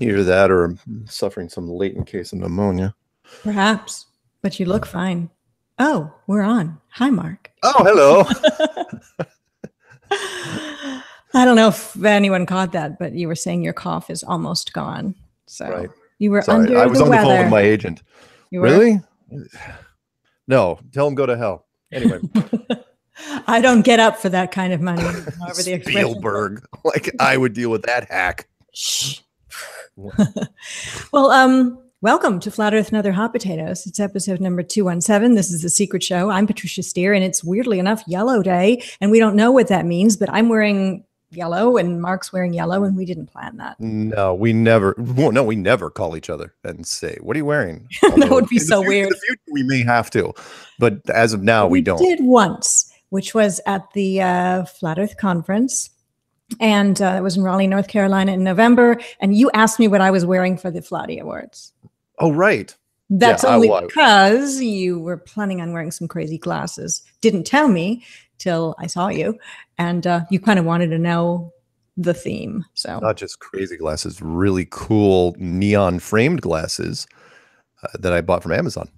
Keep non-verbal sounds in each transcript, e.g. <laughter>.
Either that or I'm suffering some latent case of pneumonia. Perhaps, but you look fine. Oh, we're on. Hi, Mark. Oh, hello. <laughs> I don't know if anyone caught that, but you were saying your cough is almost gone. So Right. you were Sorry, under I was the on the phone with my agent. You were? Really? No, tell him go to hell. Anyway, <laughs> I don't get up for that kind of money. <laughs> Spielberg. Like I would deal with that hack. Shh. <laughs> well, um, welcome to Flat Earth and Other Hot Potatoes. It's episode number 217. This is The Secret Show. I'm Patricia Steere, and it's weirdly enough Yellow Day, and we don't know what that means, but I'm wearing yellow and Mark's wearing yellow, and we didn't plan that. No, we never. Well, no, we never call each other and say, "What are you wearing?" <laughs> That would be so fut- weird. In the future, we may have to, but as of now, we, don't. did once, which was at the uh, Flat Earth Conference. And uh, it was in Raleigh, North Carolina in November. And you asked me what I was wearing for the Flatty Awards. Oh, right. That's I only because you were planning on wearing some crazy glasses. Didn't tell me till I saw you, and uh, you kind of wanted to know the theme. So Not just crazy glasses, really cool neon framed glasses uh, that I bought from Amazon.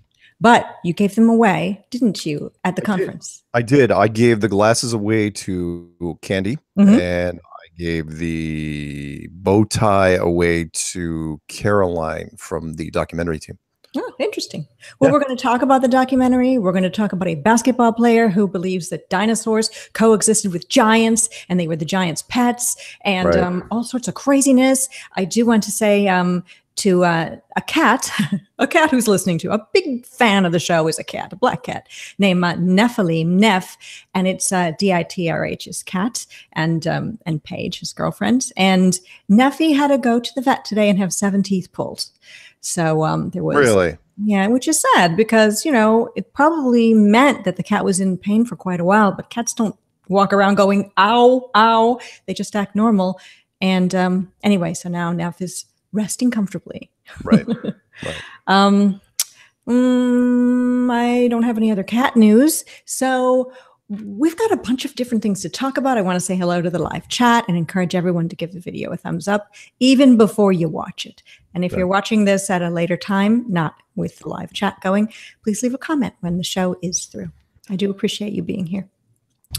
But you gave them away, didn't you, at the I did. conference? I did. I gave the glasses away to Candy, Mhm. and I gave the bow tie away to Caroline from the documentary team. Oh, interesting. Well, Yeah. we're going to talk about the documentary. We're going to talk about a basketball player who believes that dinosaurs coexisted with giants and they were the giants' pets and Right. um, all sorts of craziness. I do want to say um, to uh, a cat, <laughs> a cat who's listening to, a big fan of the show is a cat, a black cat named uh, Nephilim, Neph, and it's uh, D-I-T-R-H, his cat, and um, and Paige, his girlfriend. And Nephi had to go to the vet today and have seven teeth pulled. So um, there was Really? yeah, which is sad because, you know, it probably meant that the cat was in pain for quite a while, but cats don't walk around going, ow, ow. They just act normal. And um, anyway, so now Neff is resting comfortably. Right. <laughs> right. Um, mm, I don't have any other cat news. So we've got a bunch of different things to talk about. I want to say hello to the live chat and encourage everyone to give the video a thumbs up even before you watch it. And if you're watching this at a later time, not with the live chat going, please leave a comment when the show is through. I do appreciate you being here.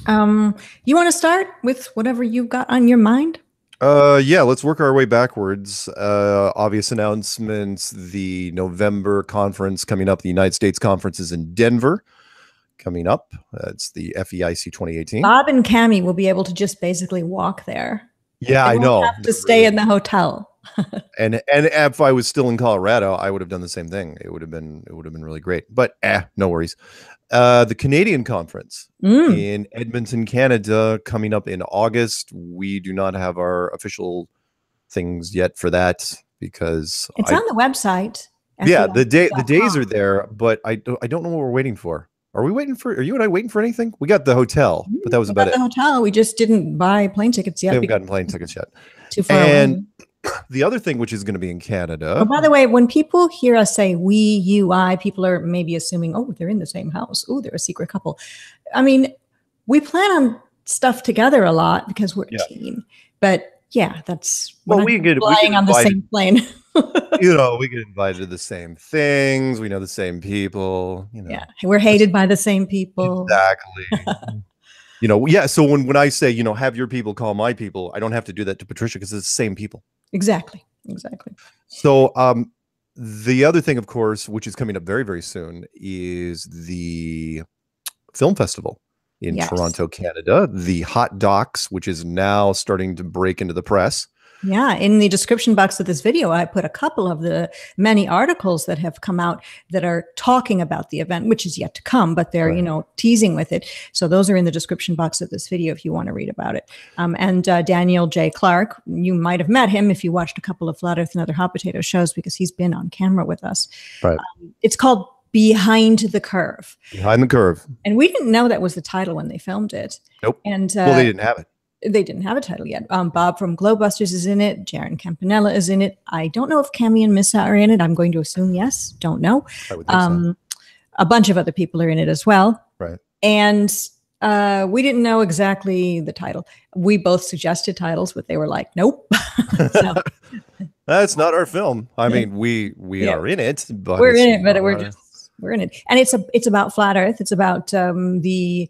Um, you want to start with whatever you've got on your mind? Uh, yeah, let's work our way backwards. Uh, obvious announcements. The November conference coming up. The United States conference is in Denver coming up. That's the FEIC 2018. Bob and Cami will be able to just basically walk there. yeah, I know. Have to stay in the hotel. <laughs> and and if I was still in Colorado, I would have done the same thing. It would have been it would have been really great. But eh, no worries. Uh, the Canadian conference Mm. in Edmonton, Canada, coming up in August. We do not have our official things yet for that because It's I- on the website. yeah, the day the days are there, but I don't I don't know what we're waiting for. Are we waiting for? Are you and I waiting for anything? We got the hotel, but that was We about it. the hotel. We just didn't buy plane tickets yet. We haven't gotten plane tickets yet. too far and- away. The other thing, which is going to be in Canada, Oh, by the way, when people hear us say we, you, I, people are maybe assuming, oh, they're in the same house. Oh, they're a secret couple. I mean, we plan on stuff together a lot because we're Yeah. a team. But yeah, that's Well, we get- flying on the same plane. <laughs> you know, we get invited to the same things. We know the same people. You know, yeah, we're hated by the same people. exactly. <laughs> you know, yeah. So when when I say, you know, have your people call my people, I don't have to do that to Patricia because it's the same people. Exactly. Exactly. So um, the other thing, of course, which is coming up very very soon, is the film festival in Yes. Toronto, Canada. The Hot Docs, which is now starting to break into the press. Yeah, in the description box of this video, I put a couple of the many articles that have come out that are talking about the event, which is yet to come, but they're, you know, teasing with it. So those are in the description box of this video if you want to read about it. Um, and uh, Daniel J. Clark, you might have met him if you watched a couple of Flat Earth and Other Hot Potato shows because he's been on camera with us. Right. Um, it's called Behind the Curve. Behind the curve. And we didn't know that was the title when they filmed it. Nope. And uh, well, they didn't have it. They didn't have a title yet. Um, Bob from Globebusters is in it. Jeran Campanella is in it. I don't know if Cami and Missa are in it. I'm going to assume yes. Don't know. Think so. Um, a bunch of other people are in it as well. Right. And uh, we didn't know exactly the title. We both suggested titles, but they were like, nope. <laughs> <laughs> That's not our film. I mean, we we Yeah. are in it, but we're in it, but we're just we're in it, and it's a it's about flat Earth. It's about um, the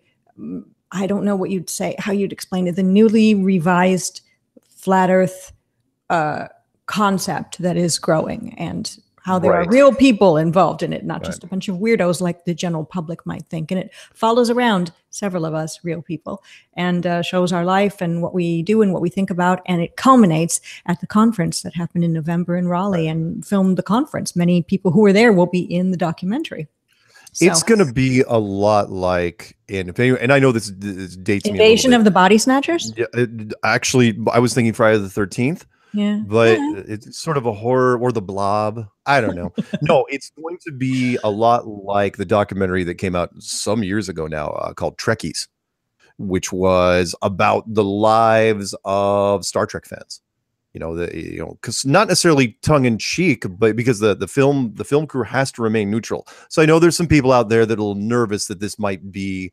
I don't know what you'd say, how you'd explain it, the newly revised flat Earth uh, concept that is growing, and how there Right. are real people involved in it, not Right. just a bunch of weirdos like the general public might think. And it follows around several of us, real people, and uh, shows our life and what we do and what we think about. And it culminates at the conference that happened in November in Raleigh and filmed the conference. Many people who were there will be in the documentary. So, It's going to be a lot like in if any, and I know this, this dates Invasion of the Body Snatchers. Yeah, it, actually, I was thinking Friday the Thirteenth, Yeah, but Yeah. it's sort of a horror or the Blob. I don't know. <laughs> no, it's going to be a lot like the documentary that came out some years ago now uh, called Trekkies, which was about the lives of Star Trek fans. You know, the you know, because not necessarily tongue in cheek, but because the the film the film crew has to remain neutral. So I know there's some people out there that are nervous that this might be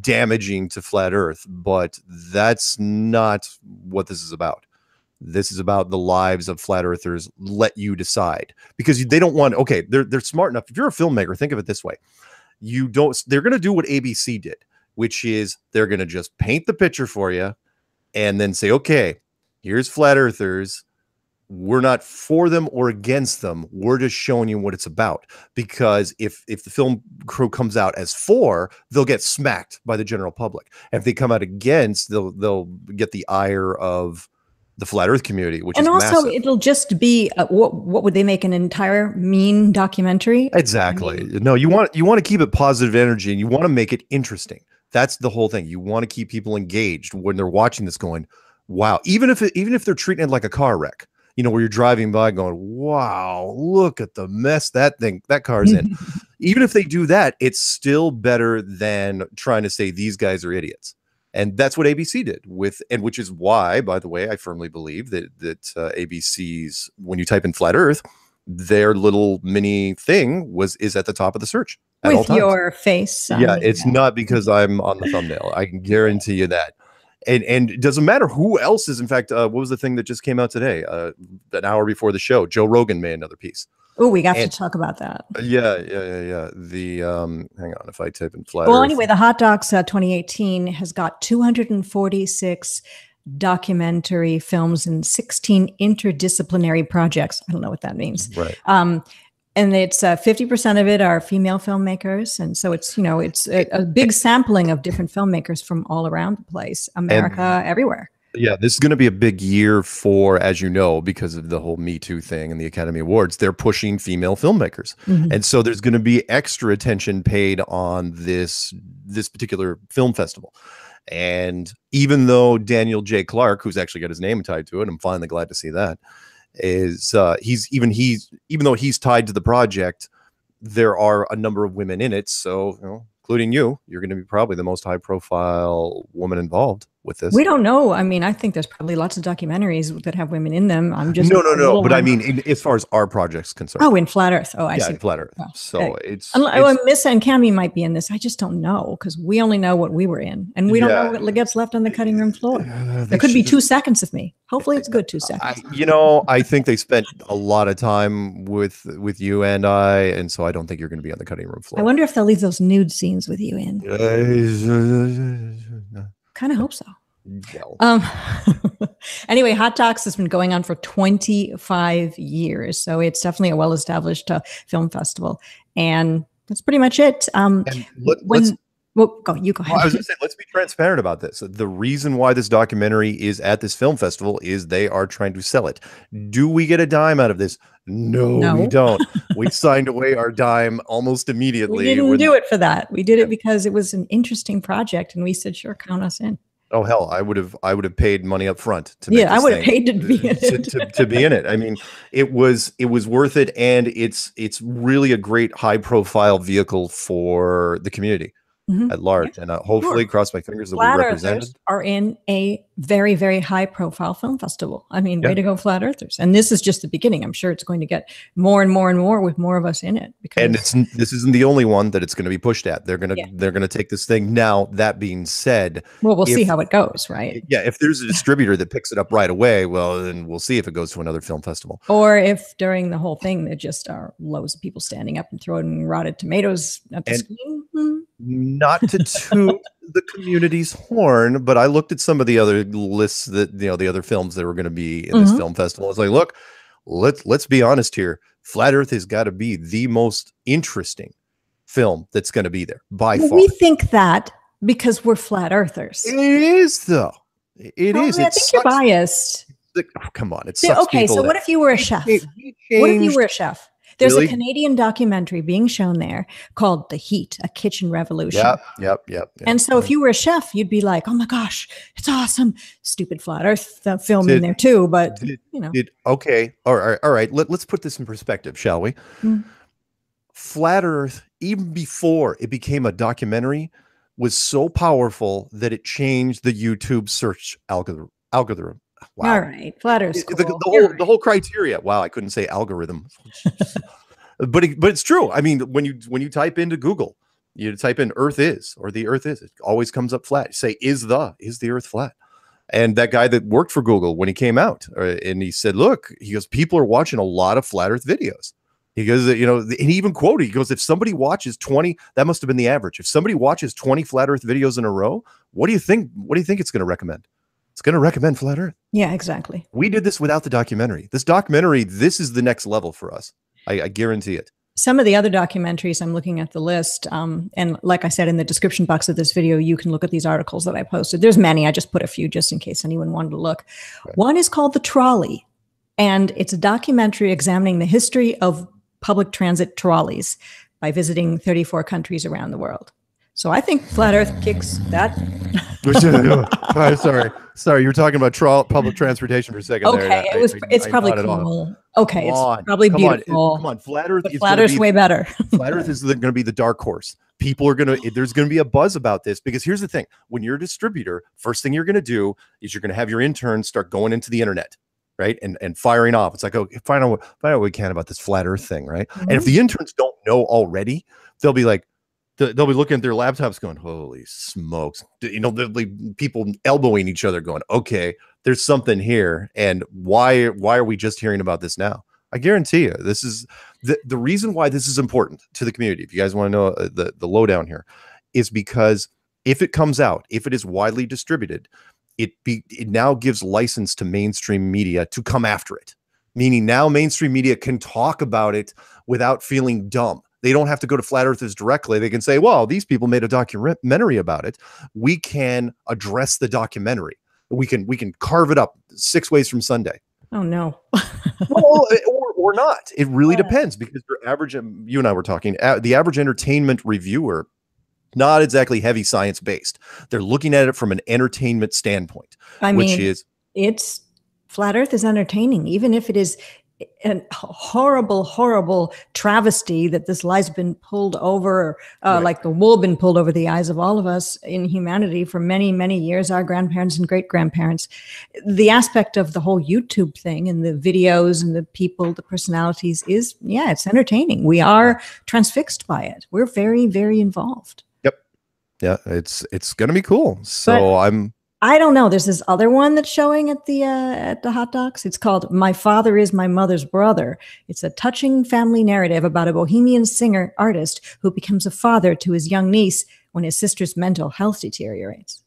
damaging to flat Earth, but that's not what this is about. This is about the lives of flat earthers. Let you decide because they don't want. Okay, they're they're smart enough. If you're a filmmaker, think of it this way: you don't. They're going to do what ABC did, which is they're going to just paint the picture for you, and then say, okay, here's flat earthers. We're not for them or against them. We're just showing you what it's about. Because if if the film crew comes out as for, they'll get smacked by the general public. And If they come out against, they'll they'll get the ire of the flat Earth community, which and also massive. it'll just be uh, what what would they make an entire mean documentary? Exactly. no, you want you want to keep it positive energy and you want to make it interesting. That's the whole thing. You want to keep people engaged when they're watching this going, "Wow." Even if it, even if they're treating it like a car wreck. You know, where you're driving by going, "Wow, look at the mess that thing that car's in." <laughs> even if they do that, it's still better than trying to say these guys are idiots. And that's what ABC did with, and which is why, by the way, I firmly believe that that uh, ABC's when you type in flat Earth, their little mini thing was is at the top of the search With your face. yeah, it's it. not because I'm on the thumbnail. I can guarantee you that. And and it doesn't matter who else is. In fact, uh, what was the thing that just came out today? Uh, an hour before the show, Joe Rogan made another piece. Oh, we got and- to talk about that. Uh, Yeah, yeah, yeah, yeah. The um, hang on, if I type in flat. Well, Earth- anyway, the Hot Docs uh, 2018 has got 246 documentary films and 16 interdisciplinary projects. I don't know what that means. right? Um, and it's uh, 50% of it are female filmmakers. And so it's, you know, it's a, a big sampling of different filmmakers from all around the place, America, everywhere. Yeah, this is going to be a big year for, as you know, because of the whole Me Too thing and the Academy Awards. They're pushing female filmmakers, Mhm. and so there's going to be extra attention paid on this this particular film festival. And even though Daniel J. Clark, who's actually got his name tied to it, I'm finally glad to see that. Is uh, he's even he's even though he's tied to the project, there are a number of women in it. So, you know, including you, you're going to be probably the most high profile woman involved with this. We don't know. I mean, I think there's probably lots of documentaries that have women in them. I'm just no, no, no. But I mean, in, as far as our project's concerned, oh, in Flat Earth. Oh, I yeah, see. in flat Earth. Well, so hey, it's, Unle- it's- oh, Miss and Cammy might be in this. I just don't know because we only know what we were in, and we don't know what gets left on the cutting room floor. uh, There could be two seconds of me. Hopefully, it's good two I, seconds. you know, I think they spent a lot of time with with you and I, and so I don't think you're going to be on the cutting room floor. I wonder if they'll leave those nude scenes with you in. Kind of hope so. no. Um. <laughs> anyway, Hot Docs has been going on for 25 years, so it's definitely a well-established uh, film festival, and that's pretty much it. Um. And let, When let's well, go you go Well, I was ahead. going to say, let's be transparent about this. The reason why this documentary is at this film festival is they are trying to sell it. Do we get a dime out of this? No, No. we don't. we <laughs> signed away our dime almost immediately. We didn't when- do it for that. We did it because it was an interesting project, and we said, "Sure, count us in." Oh hell, I would have. I would have paid money up front to. Yeah, I would have paid to uh, be in to, it. to, to be in it. I mean, it was it was worth it, and it's it's really a great high profile vehicle for the community. Mhm. at large, and uh, hopefully, cross my fingers that Flat we Earthers represented. are in a very, very high profile film festival. I mean, Yeah. way to go, Flat Earthers. And this is just the beginning. I'm sure it's going to get more and more and more with more of us in it. Because and it's this isn't the only one that it's going to be pushed at. They're gonna Yeah. they're gonna take this thing. Now that being said, well, we'll see how it goes, right? yeah, if there's a distributor that picks it up right away, well, then we'll see if it goes to another film festival. Or if during the whole thing there just are loads of people standing up and throwing rotted tomatoes at the And- screen. hmm. Not to toot <laughs> the community's horn, but I looked at some of the other lists that you know the other films that were going to be in this Mhm. film festival. It's like, look, let's let's be honest here. Flat Earth has got to be the most interesting film that's going to be there by Well, far. we think that because we're flat earthers. It is though. It is. It I think you're biased. oh, come on, it's okay, so what if you were a chef? What if you were a chef? There's Really? a Canadian documentary being shown there called The Heat, a kitchen revolution. Yep, yep, yep. yep, And so if you were a chef, you'd be like, "Oh my gosh, it's awesome!" Stupid flat Earth uh, film in there too, but did- you know, did okay, all right, all right. Let, let's put this in perspective, shall we? Mm. Flat Earth, even before it became a documentary, was so powerful that it changed the YouTube search algorithm. Algorithm. Wow. all right, flat Earth's The- the, the whole right. the whole criteria. Wow, I couldn't say algorithm. <laughs> but it, but it's true. I mean, when you when you type into Google, you type in Earth is or the Earth is, it always comes up flat. You Say is the is the Earth flat? And that guy that worked for Google when he came out, uh, and he said, "Look, he goes, people are watching a lot of flat Earth videos." He goes, you know, and he even quoted, he goes, if somebody watches 20, that must have been the average. If somebody watches 20 flat Earth videos in a row, what do you think? What do you think it's going to recommend? It's going to recommend flat Earth. yeah, exactly. We did this without the documentary. This documentary, this is the next level for us. I, I guarantee it. Some of the other documentaries, I'm looking at the list, um, and like I said in the description box of this video, you can look at these articles that I posted. There's many. I just put a few just in case anyone wanted to look. Right. One is called The Trolley, and it's a documentary examining the history of public transit trolleys by visiting 34 countries around the world. So I think Flat Earth kicks that. <laughs> I'm sorry. Sorry, you were talking about tra- public transportation for a second. there, Okay, I- it was. I- it's I probably off. cool. Okay, it's on, probably come on, it- beautiful. come on, flat Earth Flat Earth's be way better. <laughs> flat earth is going to be the dark horse people are going to there's going to be a buzz about this because here's the thing when you're a distributor first thing you're going to do is you're going to have your interns start going into the internet right and and firing off it's like oh find out what find out what we can about this flat earth thing right and if Mhm. the interns don't know already they'll be like they'll be looking at their laptops going holy smokes. You know be people elbowing each other going okay there's something here and why why are we just hearing about this now? I guarantee you this is the, the reason why this is important to the community if you guys want to know uh, the the lowdown here is because if it comes out if it is widely distributed it be it now gives license to mainstream media to come after it. Meaning now mainstream media can talk about it without feeling dumb they don't have to go to flat earthers directly they can say well these people made a documentary about it we can address the documentary we can we can carve it up six ways from sunday Oh no. <laughs> well, eh, or, or not. It really Yeah. depends because your average, um, you and I were talking, the average entertainment reviewer, not exactly heavy science based. They're looking at it from an entertainment standpoint, I which mean, is it's flat earth is entertaining even if it is a horrible horrible travesty that this lie's been pulled over uh, Right. like the wool been pulled over the eyes of all of us in humanity for many many years our grandparents and great grandparents the aspect of the whole youtube thing and the videos and the people the personalities is yeah it's entertaining we are transfixed by it we're very very involved Yep. yeah, it's it's gonna be cool. So I'm I don't know. There's this other one that's showing at the uh, at the hot docs. It's called "My Father Is My Mother's Brother." It's a touching family narrative about a bohemian singer artist who becomes a father to his young niece when his sister's mental health deteriorates.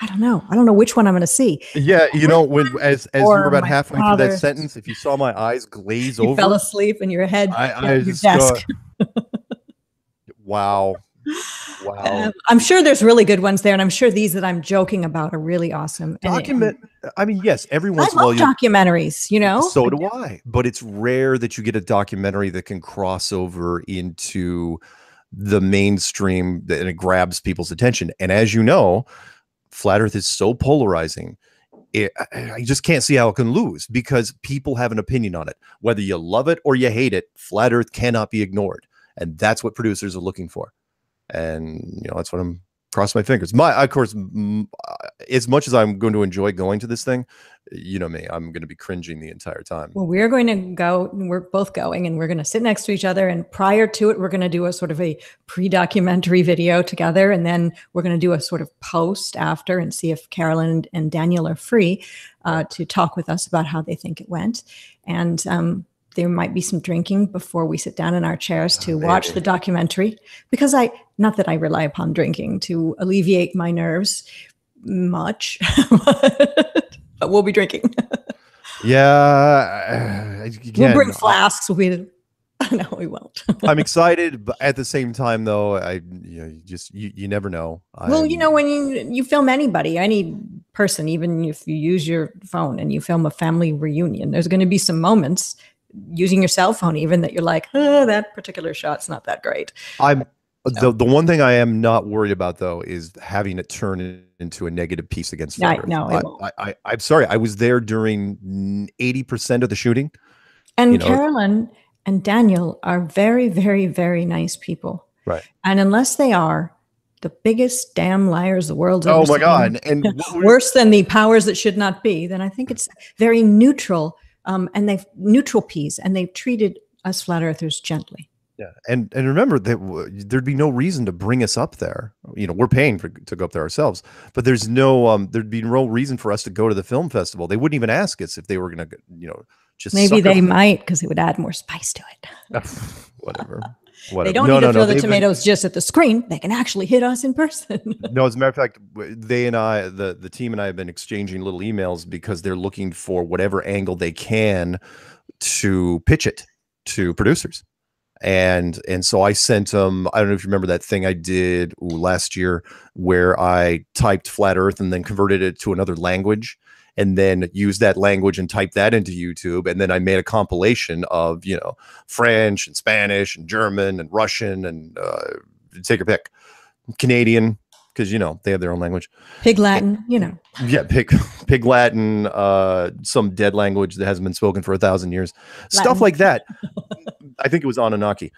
I don't know. I don't know which one I'm going to see. yeah, you know, when as as you were about halfway through that sentence, if you saw my eyes glaze You over, fell asleep in your head. I, I your just desk. go, <laughs> wow, wow. Um, I'm sure there's really good ones there, and I'm sure these that I'm joking about are really awesome. And- Document. I mean, yes, every once in a while love documentaries. You know, So do I. But it's rare that you get a documentary that can cross over into the mainstream that- and it grabs people's attention. And as you know, flat Earth is so polarizing. It, I I just can't see how it can lose because people have an opinion on it. Whether you love it or you hate it, flat Earth cannot be ignored. And that's what producers are looking for. And you know that's what I'm cross my fingers. My, of course, as much as I'm going to enjoy going to this thing, you know me, I'm going to be cringing the entire time. Well, we're going to go, we're both going, and we're going to sit next to each other. And prior to it, we're going to do a sort of a pre documentary video together. And then we're going to do a sort of post after and see if Carolyn and, and Daniel are free uh, to talk with us about how they think it went. And um, there might be some drinking before we sit down in our chairs ah, to Oh, watch the documentary because I, not that I rely upon drinking to alleviate my nerves much, <laughs> but we'll be drinking. Yeah, <laughs> again, we'll bring flasks. We'll <laughs> no, we won't. I'm excited, but at the same time, though, I you know you just you, you never know. well, you I'm- know, when you, you film anybody, any person, even if you use your phone and you film a family reunion, there's going to be some moments using your cell phone, even that you're like, oh, that particular shot's not that great. I'm the the one thing I am not worried about though is having it turn into a negative piece against. I- Flat Earth. no, won't. I, I, am sorry. I was there during eighty percent of the shooting. And You know- Carolyn and Daniel are very, very, very nice people. Right. And unless they are the biggest damn liars the world's ever Oh my seen, god! And <laughs> worse than the powers that should not be, then I think hmm. it's very neutral. Um, and they've neutral peas, and they've treated us flat earthers gently. Yeah, and and remember that w- there'd be no reason to bring us up there. You know, we're paying for to go up there ourselves, but there's no um there'd be no reason for us to go to the film festival. They wouldn't even ask us if they were gonna, you know, just Maybe they might because it would add more spice to it. <laughs> whatever. Whatever. They don't no, need no, to no, throw the they've been- tomatoes just at the screen. They can actually hit us in person. <laughs> no, as a matter of fact, they and I, the the team and I have been exchanging little emails because they're looking for whatever angle they can to pitch it to producers. And and so I sent them. I don't know if you remember that thing I did ooh, last year where I typed flat Earth and then converted it to another language, and then use that language and type that into YouTube, and then I made a compilation of you know French and Spanish and German and Russian and uh, take your pick, Canadian because you know they have their own language. Pig Latin, you know. Yeah, pig, <laughs> pig Latin, uh, some dead language that hasn't been spoken for a thousand years, stuff like that. <laughs> I think it was Anunnaki.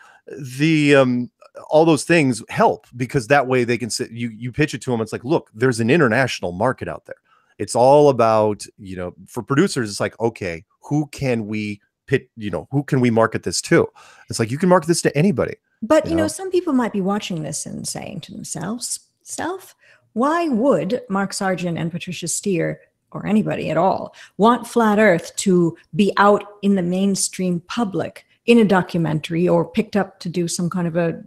The um, all those things help because that way they can sit. You you pitch it to them. It's like, look, there's an international market out there. It's all about you know for producers. It's like, okay, who can we pit? You know, who can we market this to? It's like you can market this to anybody. But You know, know? some people might be watching this and saying to themselves, "Self, why would Mark Sargent and Patricia Steere or anybody at all want flat Earth to be out in the mainstream public in a documentary or picked up to do some kind of a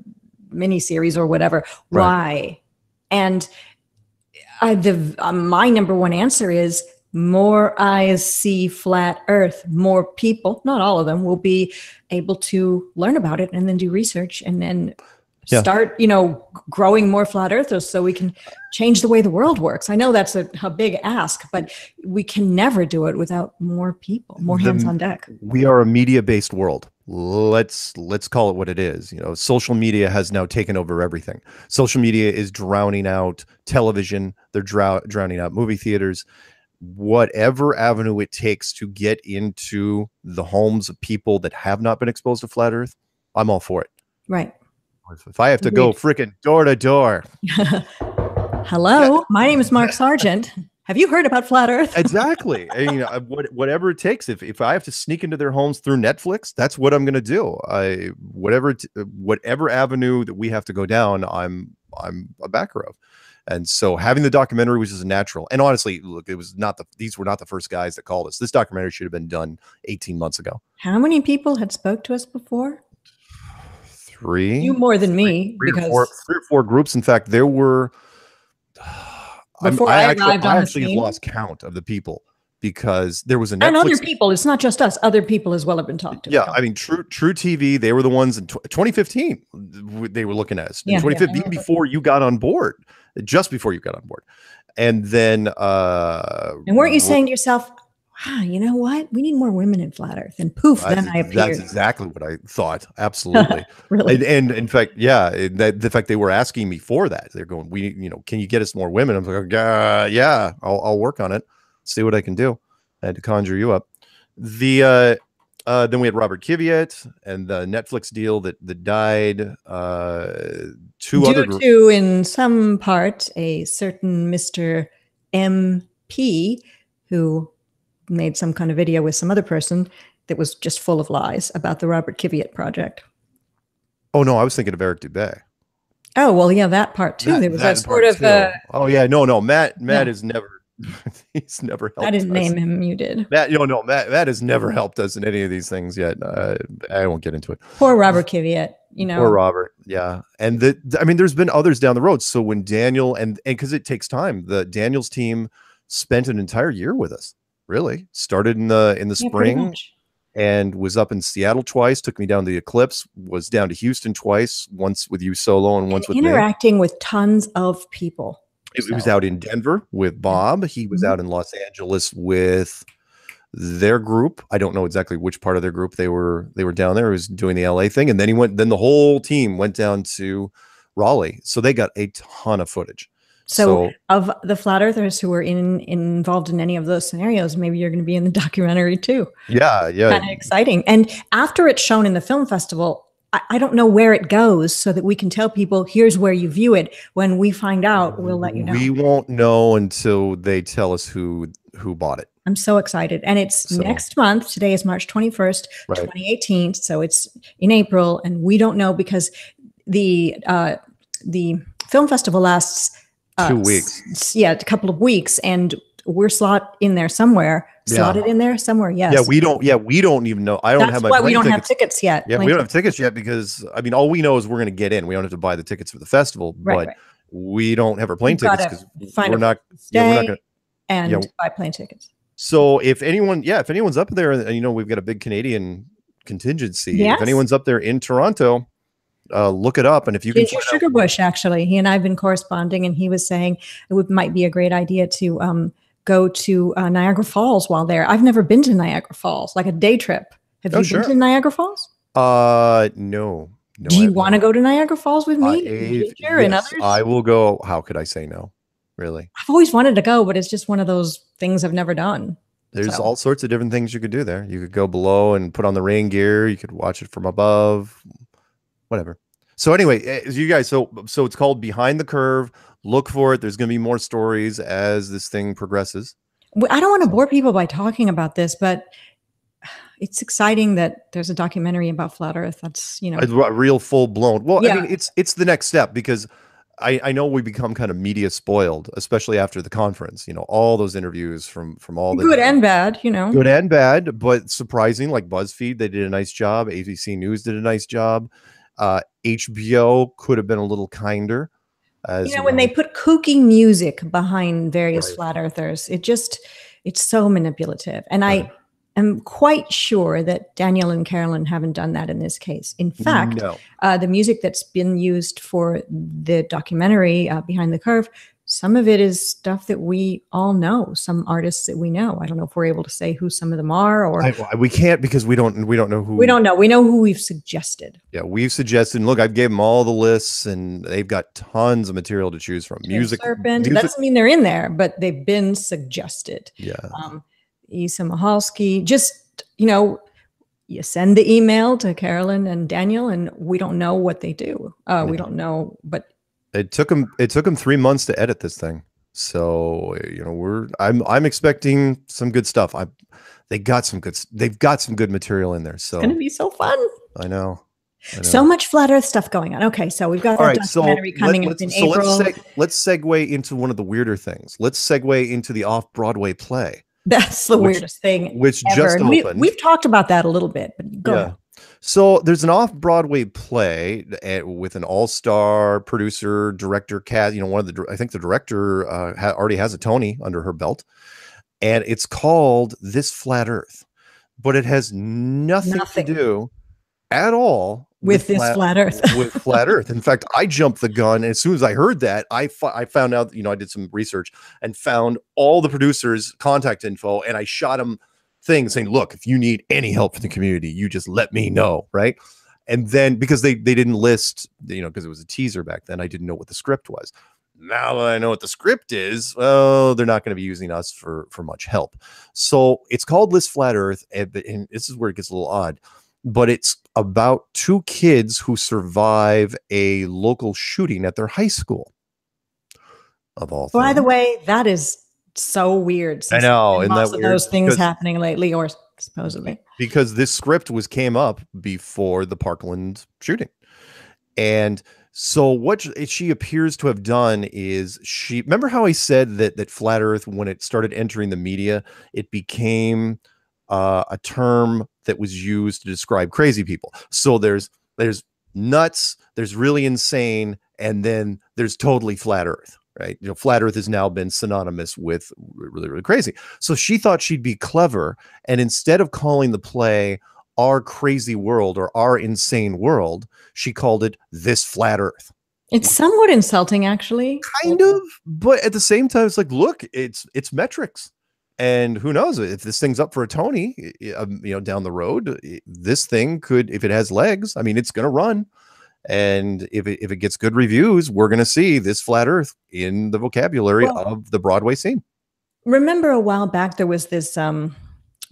mini series or whatever? Right. Why?" And I, the uh, my number one answer is more eyes see flat earth. More people not all of them will be able to learn about it and then do research and then Yeah. start you know growing more flat earthers so we can change the way the world works. I know that's a, a big ask but we can never do it without more people more The- hands on deck. we are a media based world let's let's call it what it is you know social media has now taken over everything. Social media is drowning out television they're drow- drowning out movie theaters. Whatever avenue it takes to get into the homes of people that have not been exposed to flat earth i'm all for it. Right. If i have to go freaking door to door. <laughs> Hello my name is mark <laughs> sargent have you heard about flat earth? <laughs> Exactly. And, you know, I- what, whatever it takes if, if i have to sneak into their homes through netflix that's what i'm going to do. I whatever t- uh, whatever avenue that we have to go down i'm i'm a backer of. And so having the documentary was just natural and honestly look it was not the these were not the first guys that called us. This documentary should have been done 18 months ago. How many people had spoke to us before? Three? You more than me three, because or four, three or four groups. In fact there were I'm- Before I actually, arrived I on the actually have scene? lost count of the people because there was a and other people it's not just us other people as well have been talked to Yeah, I mean, True True TV, they were the ones in tw- 2015. They were looking at us in Yeah, yeah, I 2015 remember. before you got on board, just before you got on board, and then uh and weren't you saying to yourself wow you know what we need more women in flat earth and poof then i appeared. that's exactly what I thought. Absolutely, <laughs> really and, and in fact, yeah, that, the fact they were asking me for that, they're going, we, you know, can you get us more women? I'm like, uh, yeah, I'll, I'll work on it, see what I can do. I had to conjure you up. The uh Uh, then we had Robert Kiviat and the Netflix deal that that died. Uh, two Due other to, in some part, a certain Mr. MP who made some kind of video with some other person that was just full of lies about the Robert Kiviat project. Oh no, I was thinking of Eric Dubay. Oh well, yeah, that part too. there was that, sort part of. Uh, oh yeah, no, no, Matt. Matt No. has never. <laughs> he's never helped. I didn't us. name him. You did. Matt. No, no, Matt. Matt has never helped us in any of these things yet. Uh, I won't get into it. Poor Robert Kiviat. You know. Or Robert, yeah, and the I mean, there's been others down the road. So when Daniel and and because it takes time, the Daniel's team spent an entire year with us. Really started in the in the Yeah, spring and was up in Seattle twice. Took me down to the Eclipse. Was down to Houston twice. Once with you solo and once with me. interacting with tons of people. It, it was out in Denver with Bob. He was Mhm. out in Los Angeles with their group. I don't know exactly which part of their group they were they were down there. He was doing the LA thing. And then he went then the whole team went down to Raleigh. So they got a ton of footage. So, of the flat earthers who were in involved in any of those scenarios, maybe you're going to be in the <laughs> documentary too. yeah, yeah. Kind of exciting. And after it's shown in the film festival, I, I don't know where it goes, so that we can tell people here's where you view it. When we find out, we'll let you know. We won't know until they tell us who who bought it. I'm so excited. And it's So- next month. Today is March 21st, Right. 2018. So it's in April. And we don't know because the uh, the film festival lasts Uh, two s- weeks. s- yeah, a couple of weeks. And we're slot in there somewhere. Yeah. Slotted in there somewhere. Yes. Yeah, we don't yeah, we don't even know. I don't That's have my why we don't tickets. have tickets yet. Yeah, we don't have tickets yet because I mean all we know is we're gonna get in. We don't have to buy the tickets for the festival, Right, but right. we don't have our plane We've tickets because we're not yeah, we're not gonna and yeah. buy plane tickets. So if anyone, yeah, if anyone's up there, and you know we've got a big Canadian contingency. Yes. If anyone's up there in Toronto, uh, look it up, and if you can, Ginger find out- Sugarbush, actually, he and I have been corresponding, and he was saying it would might be a great idea to um, go to uh, Niagara Falls while there. I've never been to Niagara Falls, like a day trip. Have Oh, you sure. been to Niagara Falls? uh, no, no. Do you want to go to Niagara Falls with me, Ginger, and others? I will go. How could I say no? Really, I've always wanted to go, but it's just one of those things I've never done. there's So- all sorts of different things you could do there. You could go below and put on the rain gear. You could watch it from above, whatever. So anyway, eh, you guys, so so it's called Behind the Curve. Look for it. There's going to be more stories as this thing progresses. I don't want to bore people by talking about this, but it's exciting that there's a documentary about flat Earth. That's you know, a, real full blown. Well, I Yeah. mean, it's it's the next step because I I know we become kind of media spoiled, especially after the conference. You know, all those interviews from from all the good and bad. You know, good and bad, but surprising. Like BuzzFeed, they did a nice job. ABC News did a nice job. Uh, HBO could have been a little kinder. As you know when they put kooky music behind various Right. flat earthers it just it's so manipulative and Right. i am quite sure that daniel and carolyn haven't done that in this case in fact no. uh, the music that's been used for the documentary uh, behind the curve some of it is stuff that we all know some artists that we know i don't know if we're able to say who some of them are or I, we can't because we don't we don't know who we don't know we know who we've suggested Yeah, we've suggested. and Look, I've gave them all the lists, and they've got tons of material to choose from. Music, serpent music- doesn't mean they're in there but they've been suggested yeah, um, Isa Mahalski. Just, you know, you send the email to Carolyn and Daniel, and we don't know what they do. Uh, We don't know, but it took him. it took them three months to edit this thing so you know we're i'm i'm expecting some good stuff i they got some good. They've got some good material in there so it's going to be so fun. i know, I know. So much flat Earth stuff going on. Okay, so we've got all that right so, documentary let, coming up us in so April. let's seg- let's segue into one of the weirder things let's segue into the off-broadway play That's the which- weirdest thing which ever. just And we, opened we've talked about that a little bit, but go ahead. So there's an off-Broadway play uh, with an all-star producer, director, cast. You know, one of the I think the director uh, ha- already has a Tony under her belt, and it's called This Flat Earth, but it has nothing, Nothing. to do at all With this flat Earth. <laughs> with flat Earth. In fact, I jumped the gun as soon as I heard that. I fo- I found out. You know, I did some research and found all the producers' contact info, and I shot them things saying, "Look, if you need any help from the community, you just let me know." Right. And then because they they didn't list, you know, because it was a teaser back then, I didn't know what the script was. now that I know what the script is, well, they're not going to be using us for for much help. So it's called This Flat Earth, eh, and, and this is where it gets a little odd. But it's about two kids who survive a local shooting at their high school. Of all, By the way, that is so weird. I know, isn't that those things happening lately, or supposedly. because this script was came up before the Parkland shooting. And so what she appears to have done is she remember how I said that that flat earth when it started entering the media it became uh, a term that was used to describe crazy people. So there's there's nuts, there's really insane and then there's totally flat earth, right? You know flat earth has now been synonymous with really really crazy. So she thought she'd be clever and instead of calling the play Our Crazy World or Our Insane World, she called it This Flat Earth. It's somewhat insulting, actually. Kind of, but at the same time, it's like, look, it's it's metrics. And who knows if this thing's up for a Tony, um, you know, down the road, this thing could, if it has legs, I mean, it's going to run. And if it, if it gets good reviews, we're going to see this flat Earth in the vocabulary Well- of the Broadway scene. Remember a while back there was this um,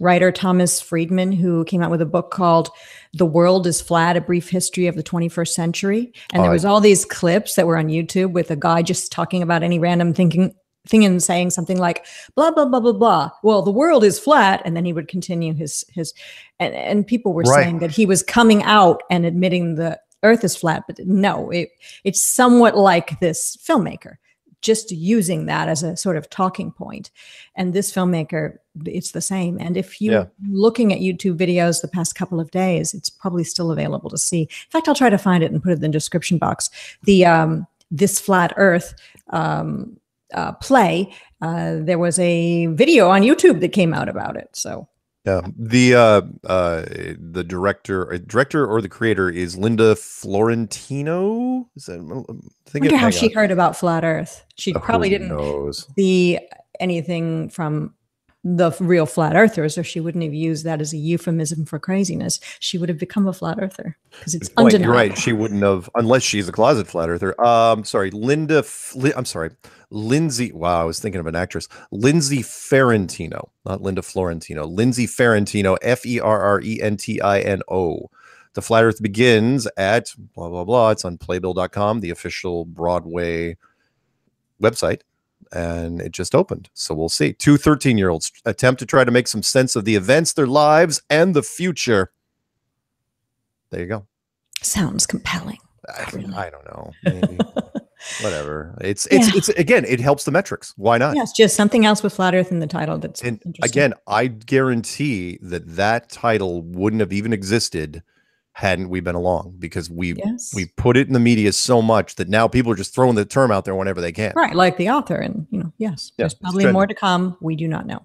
writer Thomas Friedman who came out with a book called "The World Is Flat: A Brief History of the 21st Century," and there Oh, was all these clips that were on YouTube with a guy just talking about any random thinking thing and saying something like blah blah blah blah blah. Well, the world is flat, and then he would continue his his, and, and people were Right. saying that he was coming out and admitting the Earth is flat, but no, it, it's somewhat like this filmmaker just using that as a sort of talking. And this filmmaker, it's the same. And if you're Yeah. looking at YouTube videos the past couple of days, it's probably still available to see. In fact, I'll try to find it and put it in the description box. The um, this flat Earth um, uh, play. Uh, there was a video on YouTube that came out about it. So Yeah, the uh, uh, the director, uh, director or the creator is Linda Florentino. Is that? I think wonder it- how she on. heard about flat Earth. She Who probably didn't knows. see anything from the real flat earthers, or she wouldn't have used that as a euphemism for craziness. She would have become a flat earther because it's Good undeniable. You're right. She wouldn't have, unless she's a closet flat earther. Um, sorry, Linda. Fli- I'm sorry, Lindsay. Wow, I was thinking of an actress, Lindsay Ferrentino, not Linda Florentino. Lindsay Ferrentino, F E R R E N T I N O. The Flat Earth begins at blah blah blah. It's on Playbill.com, the official Broadway website, and it just opened. So we'll see. Two 13 year olds attempt to try to make some sense of the events, their lives, and the future. There you go. Sounds compelling. I, Really? I don't know. Maybe. <laughs> Whatever. It's it's Yeah. it's again. It helps the metrics. Why not? Yes, just something else with flat Earth in the title. That's And interesting. again, I guarantee that that title wouldn't have even existed hadn't we been along because we yes, we put it in the media so much that now people are just throwing the term out there whenever they can. right, like the author, and you know, yes, Yeah, there's probably more to come. We do not know.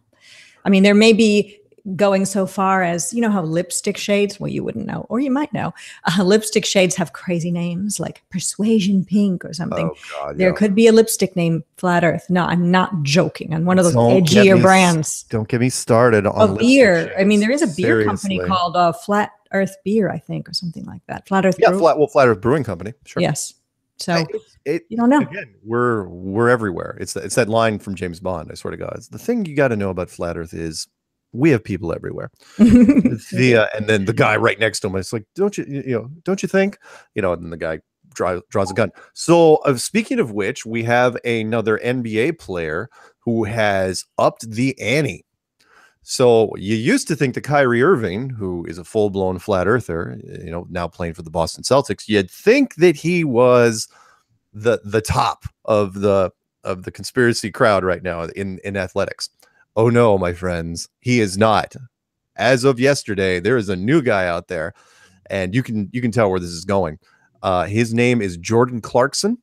I mean, there may be going so far as you know how lipstick shades. Well, you wouldn't know, or you might know. <laughs> Uh, lipstick shades have crazy names like Persuasion Pink or something. Oh God. There yeah. could be a lipstick named Flat Earth. No, I'm not joking. On one of those Don't get me edgier brands. Don't get me started on A beer. I mean, there is a shades. beer company called uh, Flat Earth Beer, I think, or something like that. Flat Earth yeah, Brew. flat well, Flat Earth Brewing Company. Sure. Yes. So It- it, you don't know. again we're we're everywhere it's that it's that line from james bond i swear to god it's the thing you got to know about flat earth is we have people everywhere <laughs> the uh, and then the guy right next to him it's like don't you you know don't you think you know and then the guy draw, draws a gun so uh, speaking of which we have another nba player who has upped the ante so you used to think that Kyrie Irving, who is a full-blown flat earther, you know, now playing for the Boston Celtics, you'd think that he was the the top of the of the conspiracy crowd right now in in athletics. Oh no, my friends, he is not. As of yesterday, there is a new guy out there, and you can you can tell where this is going. Uh, his name is Jordan Clarkson.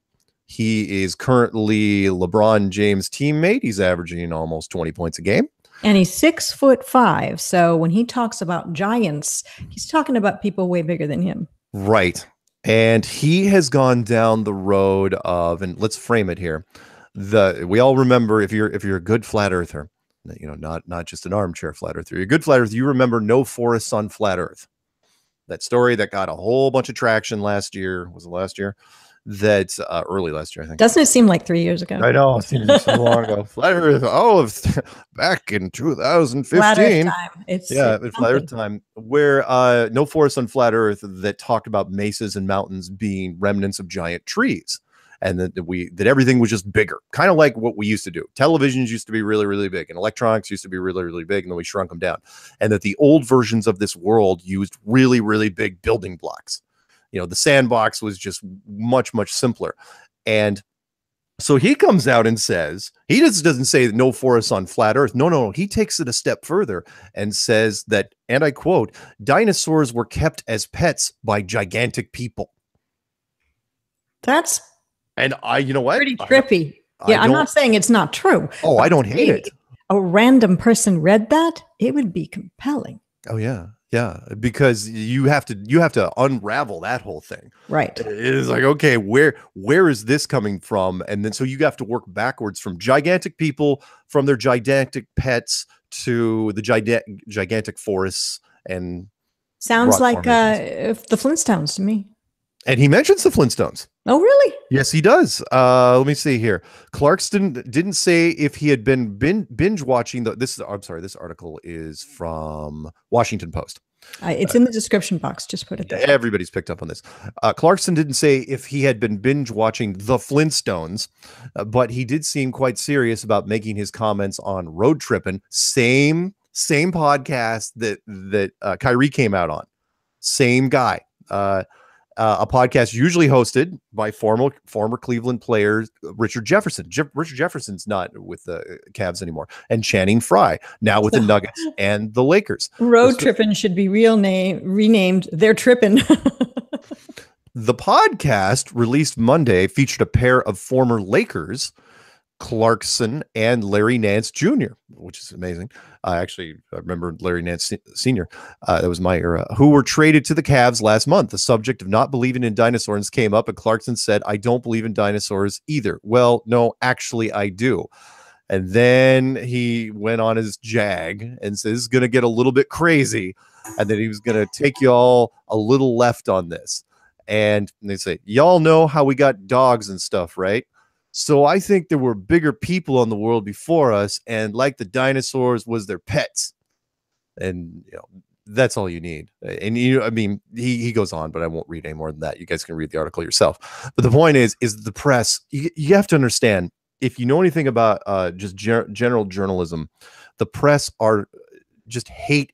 He is currently LeBron James' teammate. He's averaging almost 20 points a game. And he's six foot five. So when he talks about giants, he's talking about people way bigger than him. Right. And he has gone down the road of, and let's frame it here. The we all remember if you're if you're a good flat earther, you know, not not just an armchair flat earther, you're a good flat earther, you remember no forests on flat earth. That story that got a whole bunch of traction last year. Was it last year? That uh, early last year, I think. Doesn't it seem like three years ago? I know it seems so long ago. <laughs> Flat Earth, all of back in 2015. Flat Earth time. It's Yeah, it's it's Flat Earth time, where uh, no forest on Flat Earth that talked about mesas and mountains being remnants of giant trees, and that that we that everything was just bigger, kind of like what we used to do. Televisions used to be really, really big, and electronics used to be really, really big, and then we shrunk them down. And that the old versions of this world used really, really big building blocks. You know, the sandbox was just much, much simpler, and so he comes out and says he just doesn't say that no forests on flat earth no no no he takes it a step further and says that and i quote dinosaurs were kept as pets by gigantic people That's and i you know what pretty trippy. I yeah, I'm don't- saying it's not true. oh i don't hate it A random person read that, it would be compelling. oh yeah yeah because you have to you have to unravel that whole thing Right. it is like okay where where is this coming from and then so you have to work backwards from gigantic people from their gigantic pets to the gigantic gigantic forests and Sounds like uh, the Flintstones to me. And he mentions the flintstones Oh, really? yes he does uh let me see here Clarkson didn't say if he had been bin- binge watching the this is i'm sorry this article is from washington post I, it's in the description box. Just put it there. Everybody's picked up on this. Uh, Clarkson didn't say if he had been binge watching The Flintstones, uh, but he did seem quite serious about making his comments on road tripping. Same same podcast that that uh, Kyrie came out on. Same guy. Uh, uh, a podcast usually hosted by former former Cleveland players Richard Jefferson. Je- Richard Jefferson's not with the Cavs anymore, and Channing Frye now with the Nuggets and the Lakers. Road Let's tripping should be real name renamed. They're tripping. <laughs> The podcast released Monday featured a pair of former Lakers, Clarkson and Larry Nance Jr., which is amazing. I actually I remember Larry Nance Sr. Uh, that was my era, who were traded to the Cavs last month. The subject of not believing in dinosaurs came up, and Clarkson said, I don't believe in dinosaurs either. Well, no, actually, I do. And then he went on his jag and says, This is going to get a little bit crazy. And then he was going to take you all a little left on this and they say y'all know how we got dogs and stuff right so i think there were bigger people on the world before us and like the dinosaurs was their pets. And you know that's all you need. And you know, i mean he, he goes on but i won't read any more than that. You guys can read the article yourself. But the point is is the press you, you have to understand if you know anything about uh, just ger- general journalism the press are just hate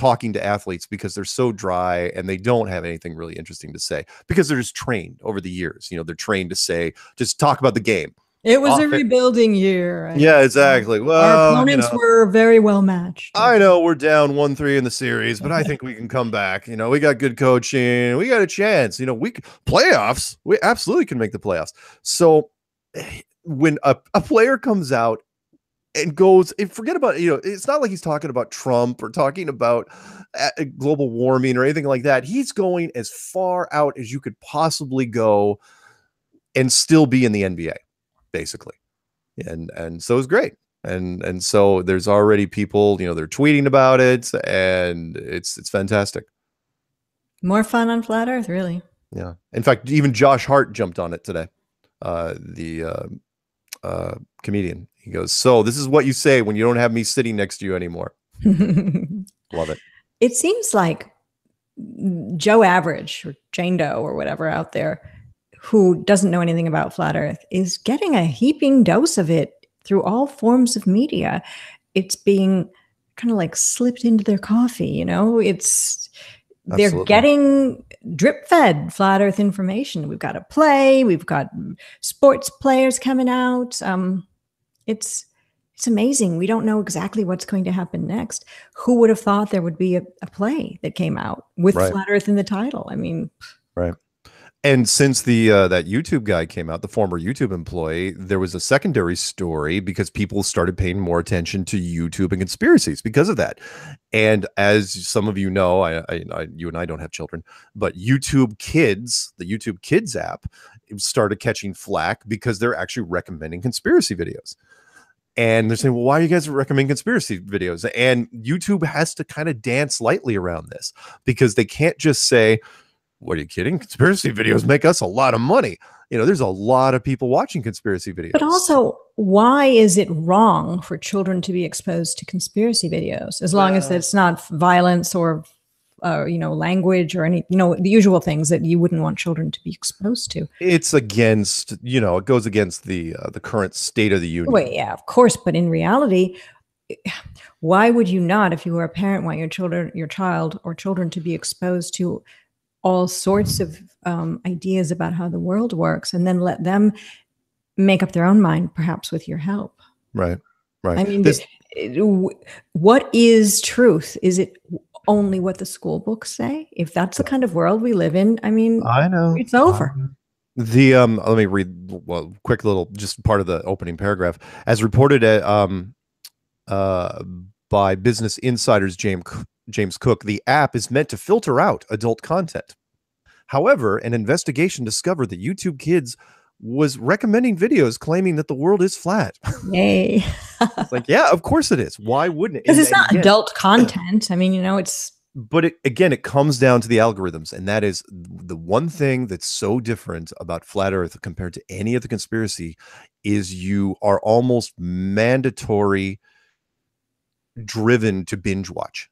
talking to athletes because they're so dry and they don't have anything really interesting to say because they're just trained over the years. You know, they're trained to say, just talk about the game. it was a rebuilding year. I- Yeah, exactly. Our Well, you opponents know, were very well matched. I know we're down one three in the series, but I <laughs> think we can come back. You know, we got good coaching. We got a chance. You know, we playoffs. We absolutely can make the playoffs. So eh, when a, a player comes out and goes and forget about you know it's not like he's talking about trump or talking about uh, global warming or anything like that. He's going as far out as you could possibly go and still be in the nba basically. And and so it's great. And and so there's already people you know they're tweeting about it and it's it's fantastic. More fun on flat Earth, really. yeah. In fact even josh hart jumped on it today uh the uh, uh comedian he goes so this is what you say when you don't have me sitting next to you anymore <laughs> love it it seems like Joe Average or Jane Doe or whatever out there who doesn't know anything about flat Earth is getting a heaping dose of it through all forms of media. It's being kind of like slipped into their coffee, you know? It's they're Absolutely. getting drip fed flat Earth information. We've got a play, we've got sports players coming out. Um, it's it's amazing. We don't know exactly what's going to happen next. Who would have thought there would be a, a play that came out with Right. flat Earth in the title? I mean, right. And since the uh, that YouTube guy came out, the former YouTube employee, there was a secondary story because people started paying more attention to YouTube and conspiracies because of that. And as some of you know, I, I, I you and I don't have children, but YouTube Kids, the YouTube Kids app, started catching flack because they're actually recommending conspiracy videos. And they're saying, well, why are you guys recommending conspiracy videos? And YouTube has to kind of dance lightly around this because they can't just say, what are you kidding? Conspiracy videos make us a lot of money. you know, there's a lot of people watching conspiracy videos. But also, why is it wrong for children to be exposed to conspiracy videos as long as it's not violence or uh, you know language or any you know the usual things that you wouldn't want children to be exposed to it's against, you know, it goes against the uh, the current state of the union. Wait, yeah, of course, but in reality, why would you not, if you were a parent, want your children, your child, or children to be exposed to all sorts of um, ideas about how the world works, and then let them make up their own mind, perhaps with your help? Right. Right. I mean, This- it- what is truth? Is it only what the school books say? If that's the kind of world we live in, I mean, I know. it's over. The um let me read well quick little just part of the opening paragraph as reported at um uh by Business Insider's James James Cook the app is meant to filter out adult content. However, an investigation discovered that YouTube Kids was recommending videos claiming that the world is flat. yay! <laughs> Like, yeah, of course it is. Why wouldn't it? Because it's not again- adult <clears throat> content. I mean, you know, it's but it, again it comes down to the algorithms and that is the one thing that's so different about flat earth compared to any other conspiracy is you are almost mandatory driven to binge watch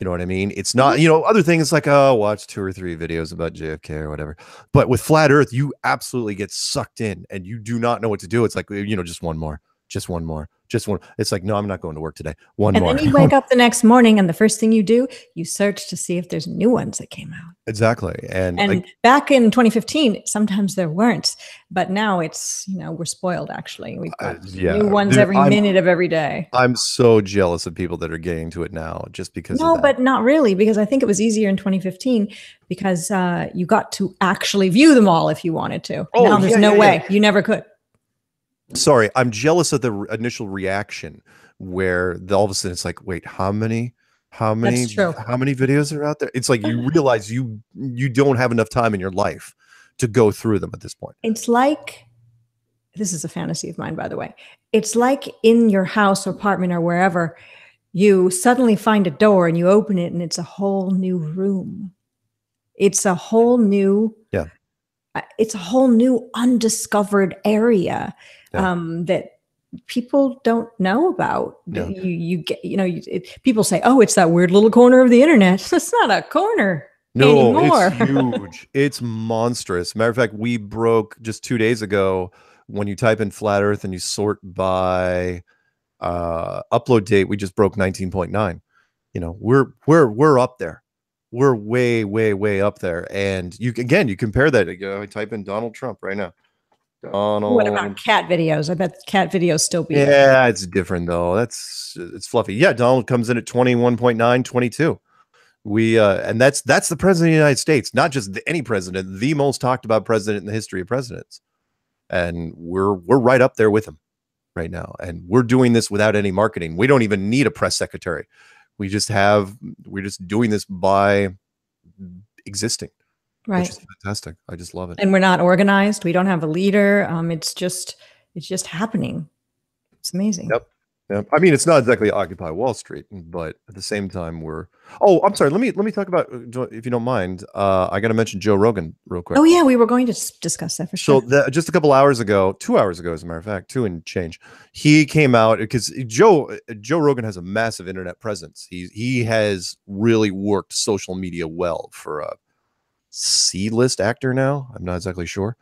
you know what i mean? It's not mm-hmm. you know other things like oh watch two or three videos about jfk or whatever. But with flat earth you absolutely get sucked in and you do not know what to do. It's like you know just one more just one more just one it's like no i'm not going to work today one and more then you wake up the next morning, and the first thing you do, you search to see if there's new ones that came out. exactly and, And like, back in 2015, sometimes there weren't, but now it's you know we're spoiled. Actually, we've Uh, got yeah, new ones dude, every I'm- minute of every day. I'm so jealous of people that are getting to it now just because. No, but not really, because I think it was easier in 2015 because uh, you got to actually view them all if you wanted to. Oh, now there's yeah, no yeah, way you never could. Sorry, I'm jealous of the initial reaction where the, all of a sudden it's like, wait, how many, how many, how many videos are out there? It's like you realize you you don't have enough time in your life to go through them at this point. It's like this is a fantasy of mine, by the way. It's like in your house or apartment or wherever, you suddenly find a door and you open it and it's a whole new room. It's a whole new, Yeah. it's a whole new undiscovered area Yeah. um, that people don't know about. Yeah. You, you get, you know, you, it, people say, "Oh, it's that weird little corner of the internet." <laughs> It's not a corner. No, Anymore. it's <laughs> huge. it's monstrous. Matter of fact, we broke just two days ago when you type in flat Earth and you sort by uh, upload date. We just broke nineteen point nine. You know, we're we're we're up there. We're way way way up there. And you again, you compare that. You go, I type in Donald Trump right now. Donald. What about cat videos? I bet cat videos still be. Yeah, it's different though. That's it's fluffy. Yeah, Donald comes in at 21.9, 22. We uh and that's that's the president of the United States, not just the, any president, the most talked about president in the history of presidents. And we're we're right up there with him right now. And we're doing this without any marketing. We don't even need a press secretary. We just have we're just doing this by existing, right. which is fantastic. I just love it. and we're not organized. We don't have a leader. Um, it's just it's just happening. It's amazing. Yep. Yeah, I mean, it's not exactly Occupy Wall Street, but at the same time, we're. Oh, I'm sorry. Let me let me talk about, uh, if you don't mind. Uh, I got to mention Joe Rogan real quick. Oh yeah, we were going to discuss that for So sure. the, just a couple hours ago, two hours ago, as a matter of fact, two and change, he came out because Joe uh, Joe Rogan has a massive internet presence. He he has really worked social media well for a C list actor now. I'm not exactly sure.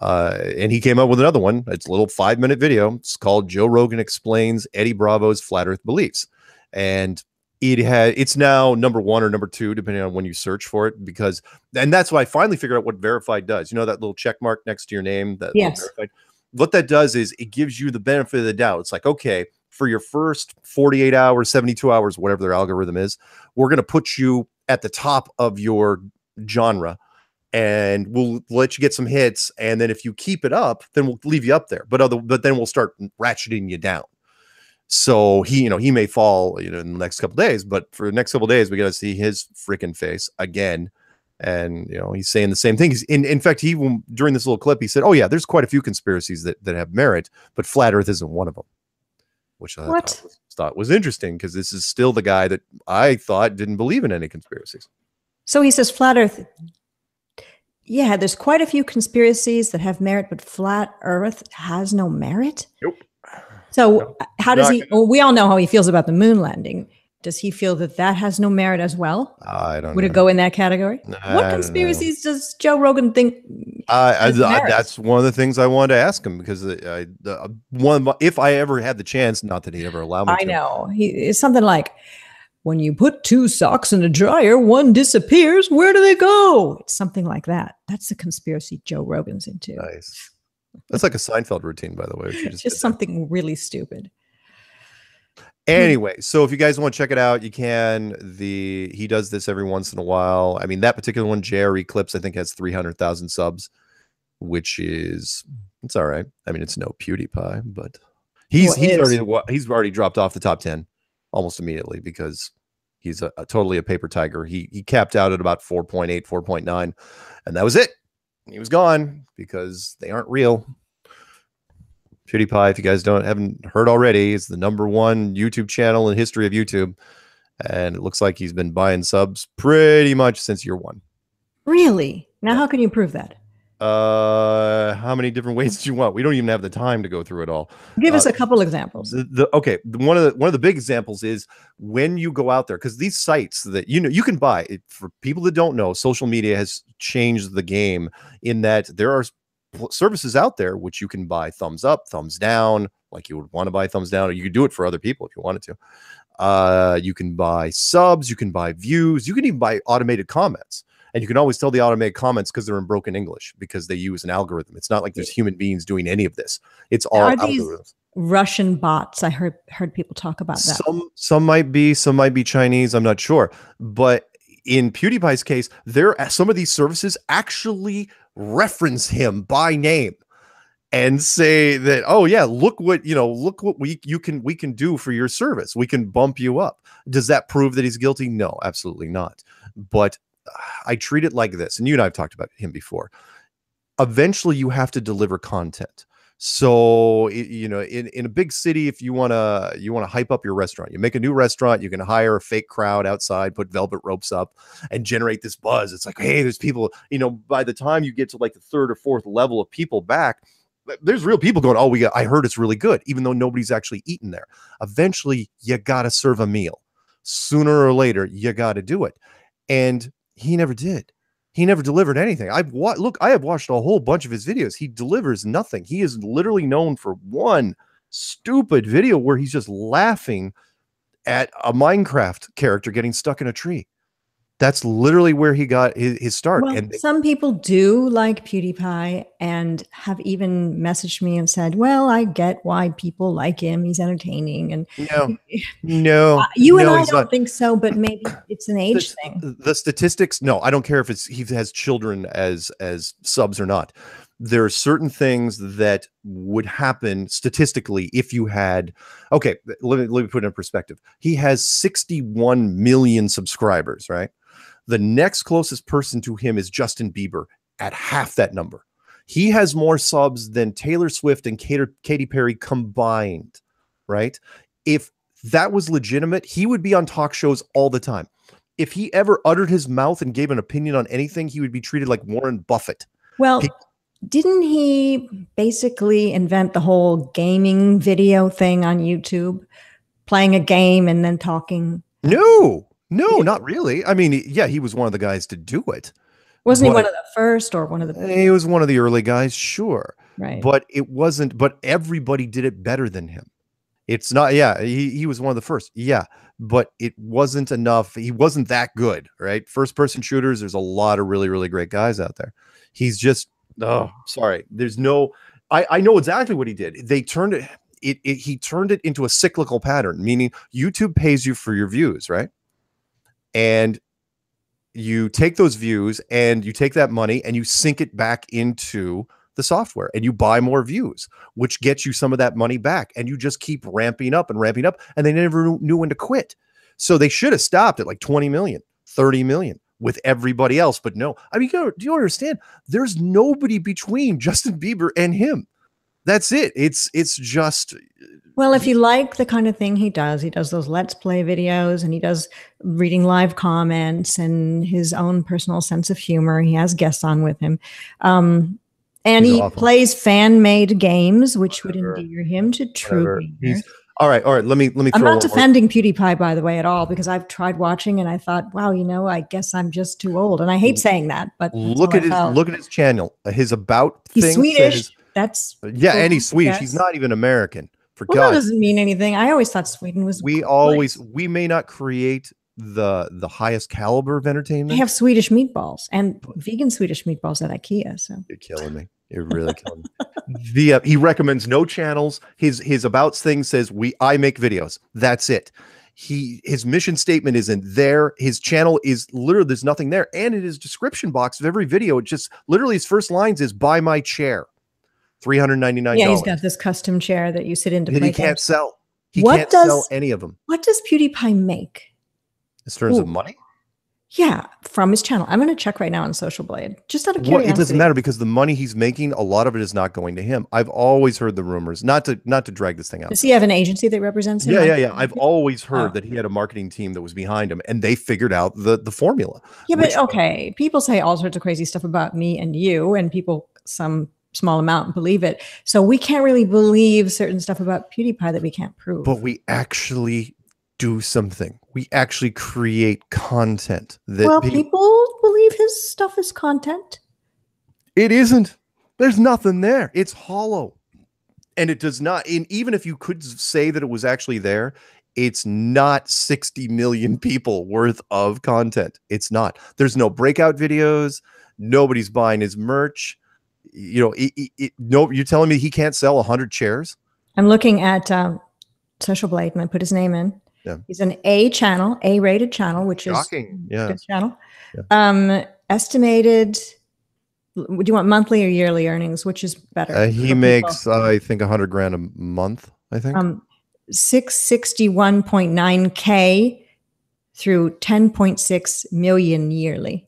Uh, and he came up with another one. It's a little five minute video. It's called Joe Rogan explains Eddie Bravo's flat Earth beliefs, and it had it's now number one or number two depending on when you search for it because and that's why I finally figured out what verified does. You know that little check mark next to your name that Yes. What that does is it gives you the benefit of the doubt. It's like okay, for your first 48 hours, 72 hours, whatever their algorithm is, we're going to put you at the top of your genre and we'll let you get some hits and then if you keep it up then we'll leave you up there. But other but then we'll start ratcheting you down. So he you know he may fall you know in the next couple days but for the next couple days we got to see his freaking face again. And you know he's saying the same thing. He's in, in fact he during this little clip he said oh yeah there's quite a few conspiracies that, that have merit but flat earth isn't one of them. Which i thought was, thought was interesting because this is still the guy that i thought didn't believe in any conspiracies So he says flat Earth. yeah, there's quite a few conspiracies that have merit, but flat Earth has no merit. Nope. So Nope. how does he? Well, we all know how he feels about the moon landing. Does he feel that that has no merit as well? I don't Would know. it go in that category? I what don't know. conspiracies does Joe Rogan think? I, I, I- that's one of the things I wanted to ask him because I, the, uh, one my- if I ever had the chance, not that he'd ever allow me I to. know he it's something like when you put two socks in a dryer, one disappears. Where do they go? It's something like that. That's the conspiracy Joe Rogan's into. Nice. That's like a Seinfeld routine, by the way. just <laughs> just something really stupid. Anyway, so if you guys want to check it out, you can. The he does this every once in a while. I mean, that particular one, JRE Clips, I think has three hundred thousand subs, which is it's all right. I mean, it's no PewDiePie, but he's Well, he's already he's already dropped off the top ten almost immediately because he's a, a totally a paper tiger. He he capped out at about 4.8, 4.9, and that was it. He was gone because they aren't real. PewDiePie, if you guys don't haven't heard already, is the number one YouTube channel in history of YouTube, and it looks like he's been buying subs pretty much since year one. Really? Now, how can you prove that? Uh, how many different ways do you want? We don't even have the time to go through it all. Give us Uh, a couple examples. The, the okay, one of the one of the big examples is when you go out there because these sites that you know you can buy it, for people that don't know, social media has changed the game in that there are services out there which you can buy thumbs up, thumbs down, like you would want to buy thumbs down, or you could do it for other people if you wanted to. Uh, you can buy subs, you can buy views, you can even buy automated comments. And you can always tell the automated comments because they're in broken English because they use an algorithm. It's not like there's human beings doing any of this. It's all Are these algorithms. Russian bots. I heard heard people talk about that. Some some might be, some might be Chinese. I'm not sure, but in PewDiePie's case, there some of these services actually reference him by name and say that, oh yeah, look what you know, look what we you can we can do for your service. We can bump you up. Does that prove that he's guilty? No, absolutely not. But I treat it like this, and you and I have talked about him before. Eventually, you have to deliver content. So you know, in, in a big city, if you wanna you wanna hype up your restaurant, you make a new restaurant, you can hire a fake crowd outside, put velvet ropes up, and generate this buzz. It's like, hey, there's people. You know, by the time you get to like the third or fourth level of people back, there's real people going, oh, we got, I heard it's really good, even though nobody's actually eaten there. Eventually, you gotta serve a meal. Sooner or later, you gotta do it, and he never did. He never delivered anything. I've wa- look, I have watched a whole bunch of his videos. He delivers nothing. He is literally known for one stupid video where he's just laughing at a Minecraft character getting stuck in a tree. That's literally where he got his, his start. Well, and they- some people do like PewDiePie and have even messaged me and said, "Well, I get why people like him. He's entertaining." And no, <laughs> no, Uh, you and I don't not. think so, but maybe <clears throat> it's an age the, thing. the statistics no i don't care if it's he has children as as subs or not there are certain things that would happen statistically if you had okay let me, let me put it in perspective he has 61 million subscribers right the next closest person to him is justin bieber at half that number. He has more subs than taylor swift and Katy, Katy perry combined right? If that was legitimate he would be on talk shows all the time. If he ever uttered his mouth and gave an opinion on anything, he would be treated like Warren Buffett. Well, he- didn't he basically invent the whole gaming video thing on YouTube, playing a game and then talking? No, no, not really. I mean, yeah, he was one of the guys to do it. Wasn't he one of the first or one of the eh, He was one of the early guys, sure, right? but it wasn't. But everybody did it better than him. It's not. Yeah, he he was one of the first. Yeah, but it wasn't enough. He wasn't that good, right? First person shooters. There's a lot of really really great guys out there. He's just. Oh, sorry. There's no. I I know exactly what he did. They turned it. It, it he turned it into a cyclical pattern, meaning YouTube pays you for your views, right? And you take those views and you take that money and you sink it back into the software and you buy more views, which gets you some of that money back. And you just keep ramping up and ramping up. And they never knew- when to quit. So they should have stopped at like 20 million, 30 million with everybody else. But no, I mean, do you understand? There's nobody between Justin Bieber and him. That's it. It's it's just Well, if you like the kind of thing he does, he does those let's play videos and he does reading live comments and his own personal sense of humor. He has guests on with him. Um, and He's he awesome. plays fan made games, which Whatever. would endear him to true whatever. gamers. He's all right. All right. Let me let me. I'm not one more- defending PewDiePie, by the way, at all, because I've tried watching and I thought, wow, you know, I guess I'm just too old. And I hate saying that, but Look at I his felt. look at his channel. His about He's Swedish. That's yeah, and he's Cool, Swedish. He's not even American. For well, that God, doesn't mean anything. I always thought Sweden was. we always place. we may not create the the highest caliber of entertainment. They have Swedish meatballs and vegan Swedish meatballs at IKEA. So You're killing me. You're really killing me. The uh, he recommends no channels. His his abouts thing says we I make videos. That's it. He his mission statement isn't there. His channel is literally there's nothing there. And in his description box of every video, it just literally his first lines is buy my chair. Three hundred ninety nine yeah, he's got this custom chair that you sit in to That play he can't sell. He What can't sell does- any of them What does PewDiePie make? in terms of money. Yeah, from his channel. I'm going to check right now on Social Blade, just out of Well, curiosity. it doesn't matter because the money he's making, a lot of it is not going to him. I've always heard the rumors, not to not to drag this thing out. Does he have an agency that represents him? Yeah, yeah, yeah. I've always oh. heard Oh. that he had a marketing team that was behind him, and they figured out the the formula. Yeah, but which- uh, okay. People say all sorts of crazy stuff about me and you, and people some small amount and believe it. So we can't really believe certain stuff about PewDiePie that we can't prove. But we actually do something. We actually create content that well, pe- people believe his stuff is content. it isn't. There's nothing there. It's hollow, and it does not. And even if you could say that it was actually there, it's not 60 million <laughs> people worth of content. It's not. There's no breakout videos. Nobody's buying his merch. You know, it, it, it- no. You're telling me he can't sell 100 chairs? I'm looking at um, Social Blade, and I put his name in. Yeah. He's an A channel, A rated channel, which Shocking. is Yeah. good channel. Yeah. Um, estimated. Would you want monthly or yearly earnings? Which is better? Uh, he makes, uh, I think, 100 grand a month. I think. um, 661.9k through 10.6 million yearly.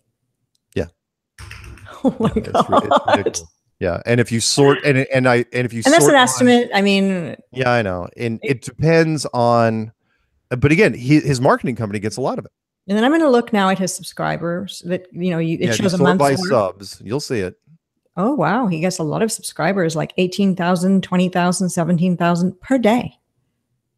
Yeah. <laughs> Oh my It's ri- it's god. Yeah, and if you sort and and I and if you And that's sort an estimate. I mean, yeah, I know, and it depends on. But again, he, his marketing company gets a lot of it. and then I'm going to look now at his subscribers. That you know, you, it yeah, if you shows a month. by subs, you'll see it. Oh wow, he gets a lot of subscribers, like 18,000, 20,000, 17,000 per day.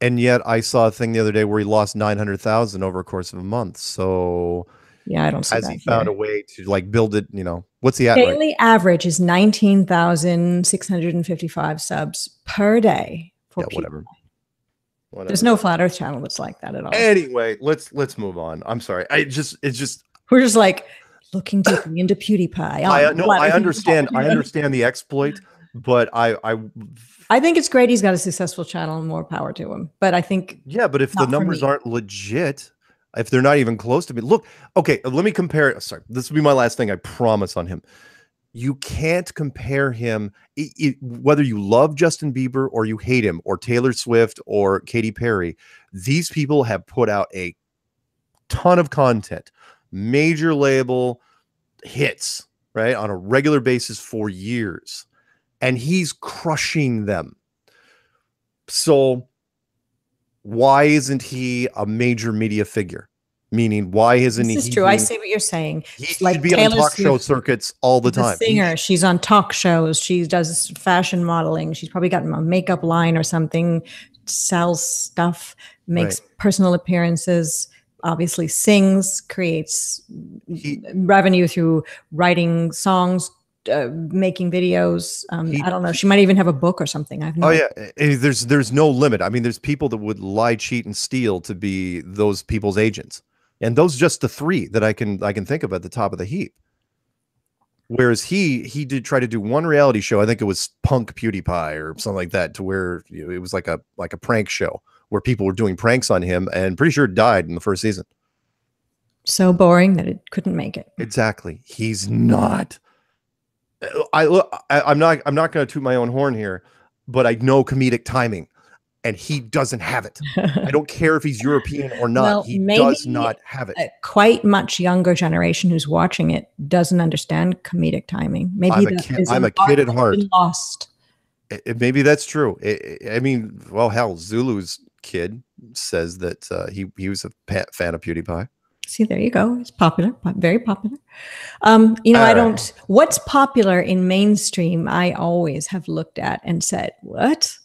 And yet, I saw a thing the other day where he lost nine hundred thousand over a course of a month. So Yeah, I don't see has he found here. a way to like build it? You know, what's the? Daily average is 19,655 subs per day for Yeah, people. whatever. Whatever. There's no flat earth channel that's like that at all. Anyway, let's let's move on. I'm sorry. I just it's just We're just like looking deeply into PewDiePie. I oh, no I understand I understand the exploit, but I I I think it's great he's got a successful channel and more power to him. But I think Yeah, but if the numbers aren't legit, if they're not even close to me, look, okay, let me compare it. Sorry, this will be my last thing. I promise on him. You can't compare him, i- i- whether you love Justin Bieber or you hate him, or Taylor Swift or Katy Perry. These people have put out a ton of content, major label hits, right, on a regular basis for years, and he's crushing them. So, why isn't he a major media figure? Meaning, why isn't this he? is true. I see what you're saying. He should like be on Taylor talk show circuits all the the time. Singer. She's on talk shows. She does fashion modeling. She's probably got a makeup line or something. Sells stuff. Makes personal appearances. Obviously, sings. Creates He- revenue through writing songs, uh, making videos. Um, He- I don't know. She might even have a book or something. I've no Oh yeah, eh, there's there's no limit. I mean, there's people that would lie, cheat, and steal to be those people's agents, and those just the three that I can I can think of at the top of the heap. Whereas he he did try to do one reality show. I think it was Punk PewDiePie or something like that, to where you know, it was like a like a prank show where people were doing pranks on him, and pretty sure it died in the first season. so boring that it couldn't make it. Exactly. He's not. I look. I, I'm not. I'm not going to toot my own horn here, but I know comedic timing, and he doesn't have it. <laughs> I don't care if he's European or not. Well, he maybe does not have it. a quite much younger generation who's watching it doesn't understand comedic timing. Maybe I'm a kid- I'm a kid at heart. Lost. I- I- maybe that's true. I, I- I mean, well, hell, Zulu's kid says that uh, he he was a fan of PewDiePie. See, there you go. It's popular, po- very popular. Um, you know, I don't. What's popular in mainstream? I always have looked at and said, "What?"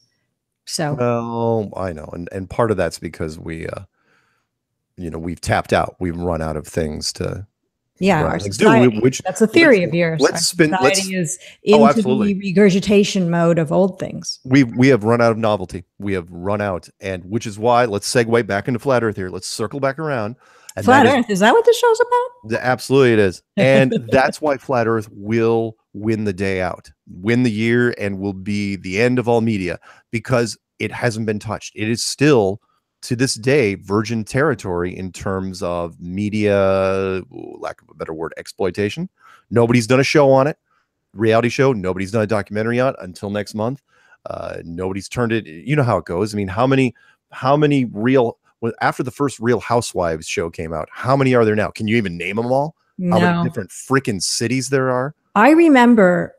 So Well, I know, and and part of that's because we, uh, you know, we've tapped out. We've run out of things to. yeah, run our things to do, we- society, which that's a theory let's- of yours. let's spin- let's- society is Oh, into absolutely. the regurgitation mode of old things. we we have run out of novelty. We have run out, and which is why let's segue back into flat Earth here. Let's circle back around. And Flat that is- Earth is that what the show's about? The- Absolutely, it is, <laughs> and that's why flat Earth will win the day out, win the year, and will be the end of all media because it hasn't been touched. It is still to this day virgin territory in terms of media, lack of a better word, exploitation. Nobody's done a show on it, reality show. Nobody's done a documentary on it until next month. Uh, nobody's turned it. You know how it goes. I mean, how many, how many real? After the first Real Housewives show came out, how many are there now? Can you even name them all? How many different freaking cities there are? I remember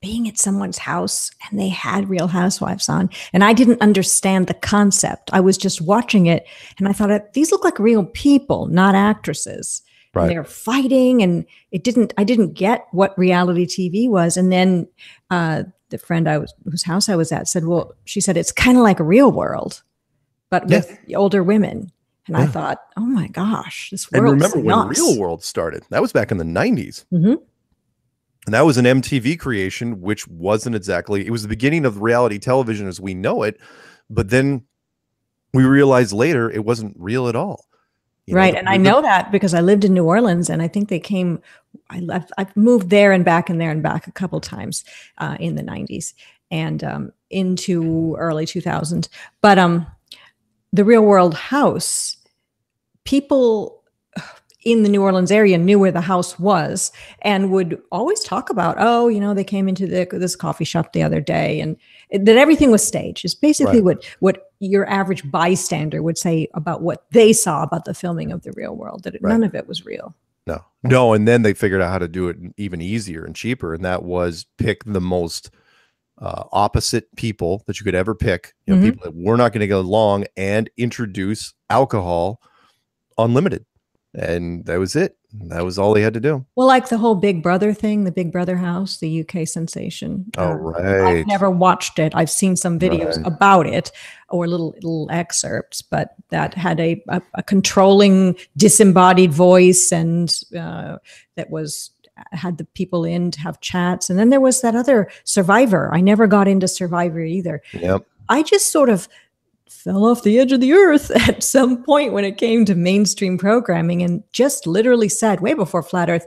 being at someone's house and they had Real Housewives on, and I didn't understand the concept. I was just watching it, and I thought these look like real people, not actresses. Right. They're fighting, and it didn't. I didn't get what reality TV was, and then uh, the friend I was whose house I was at said, "Well, she said it's kind of like a real world, but Yeah. with older women." And I thought, "Oh my gosh, this world. And world." remember when Real World started? That was back in the 90s. Mhm. And that was an MTV creation, which wasn't exactly, it was the beginning of reality television as we know it. But then we realized later it wasn't real at all. You know, the- and i know that because i lived in new orleans and i think they came I, I've, I've moved there and back and there and back a couple times uh, in the 90s and um, into early 2000 but um, the real world house people in the new orleans area knew where the house was and would always talk about oh you know they came into the, this coffee shop the other day and that everything was staged is basically Right. what what your average bystander would say about what they saw about the filming of the real world that it, Right. none of it was real No, no. And then they figured out how to do it even easier and cheaper. And that was pick the most uh, opposite people that you could ever pick, you know, Mhm. people that were not going to get along and introduce alcohol unlimited. And that was it. That was all he had to do. well like the whole big brother thing the big brother house the uk sensation Oh, uh, right. I've never watched it. I've seen some videos Right. about it or little little excerpts, but that had a a, a controlling, disembodied voice, and uh, that was had the people in to have chats. And then there was that other Survivor. I never got into Survivor either. Yep. I just sort of fell off the edge of the earth <laughs> at some point when it came to mainstream programming and just literally said way before flat earth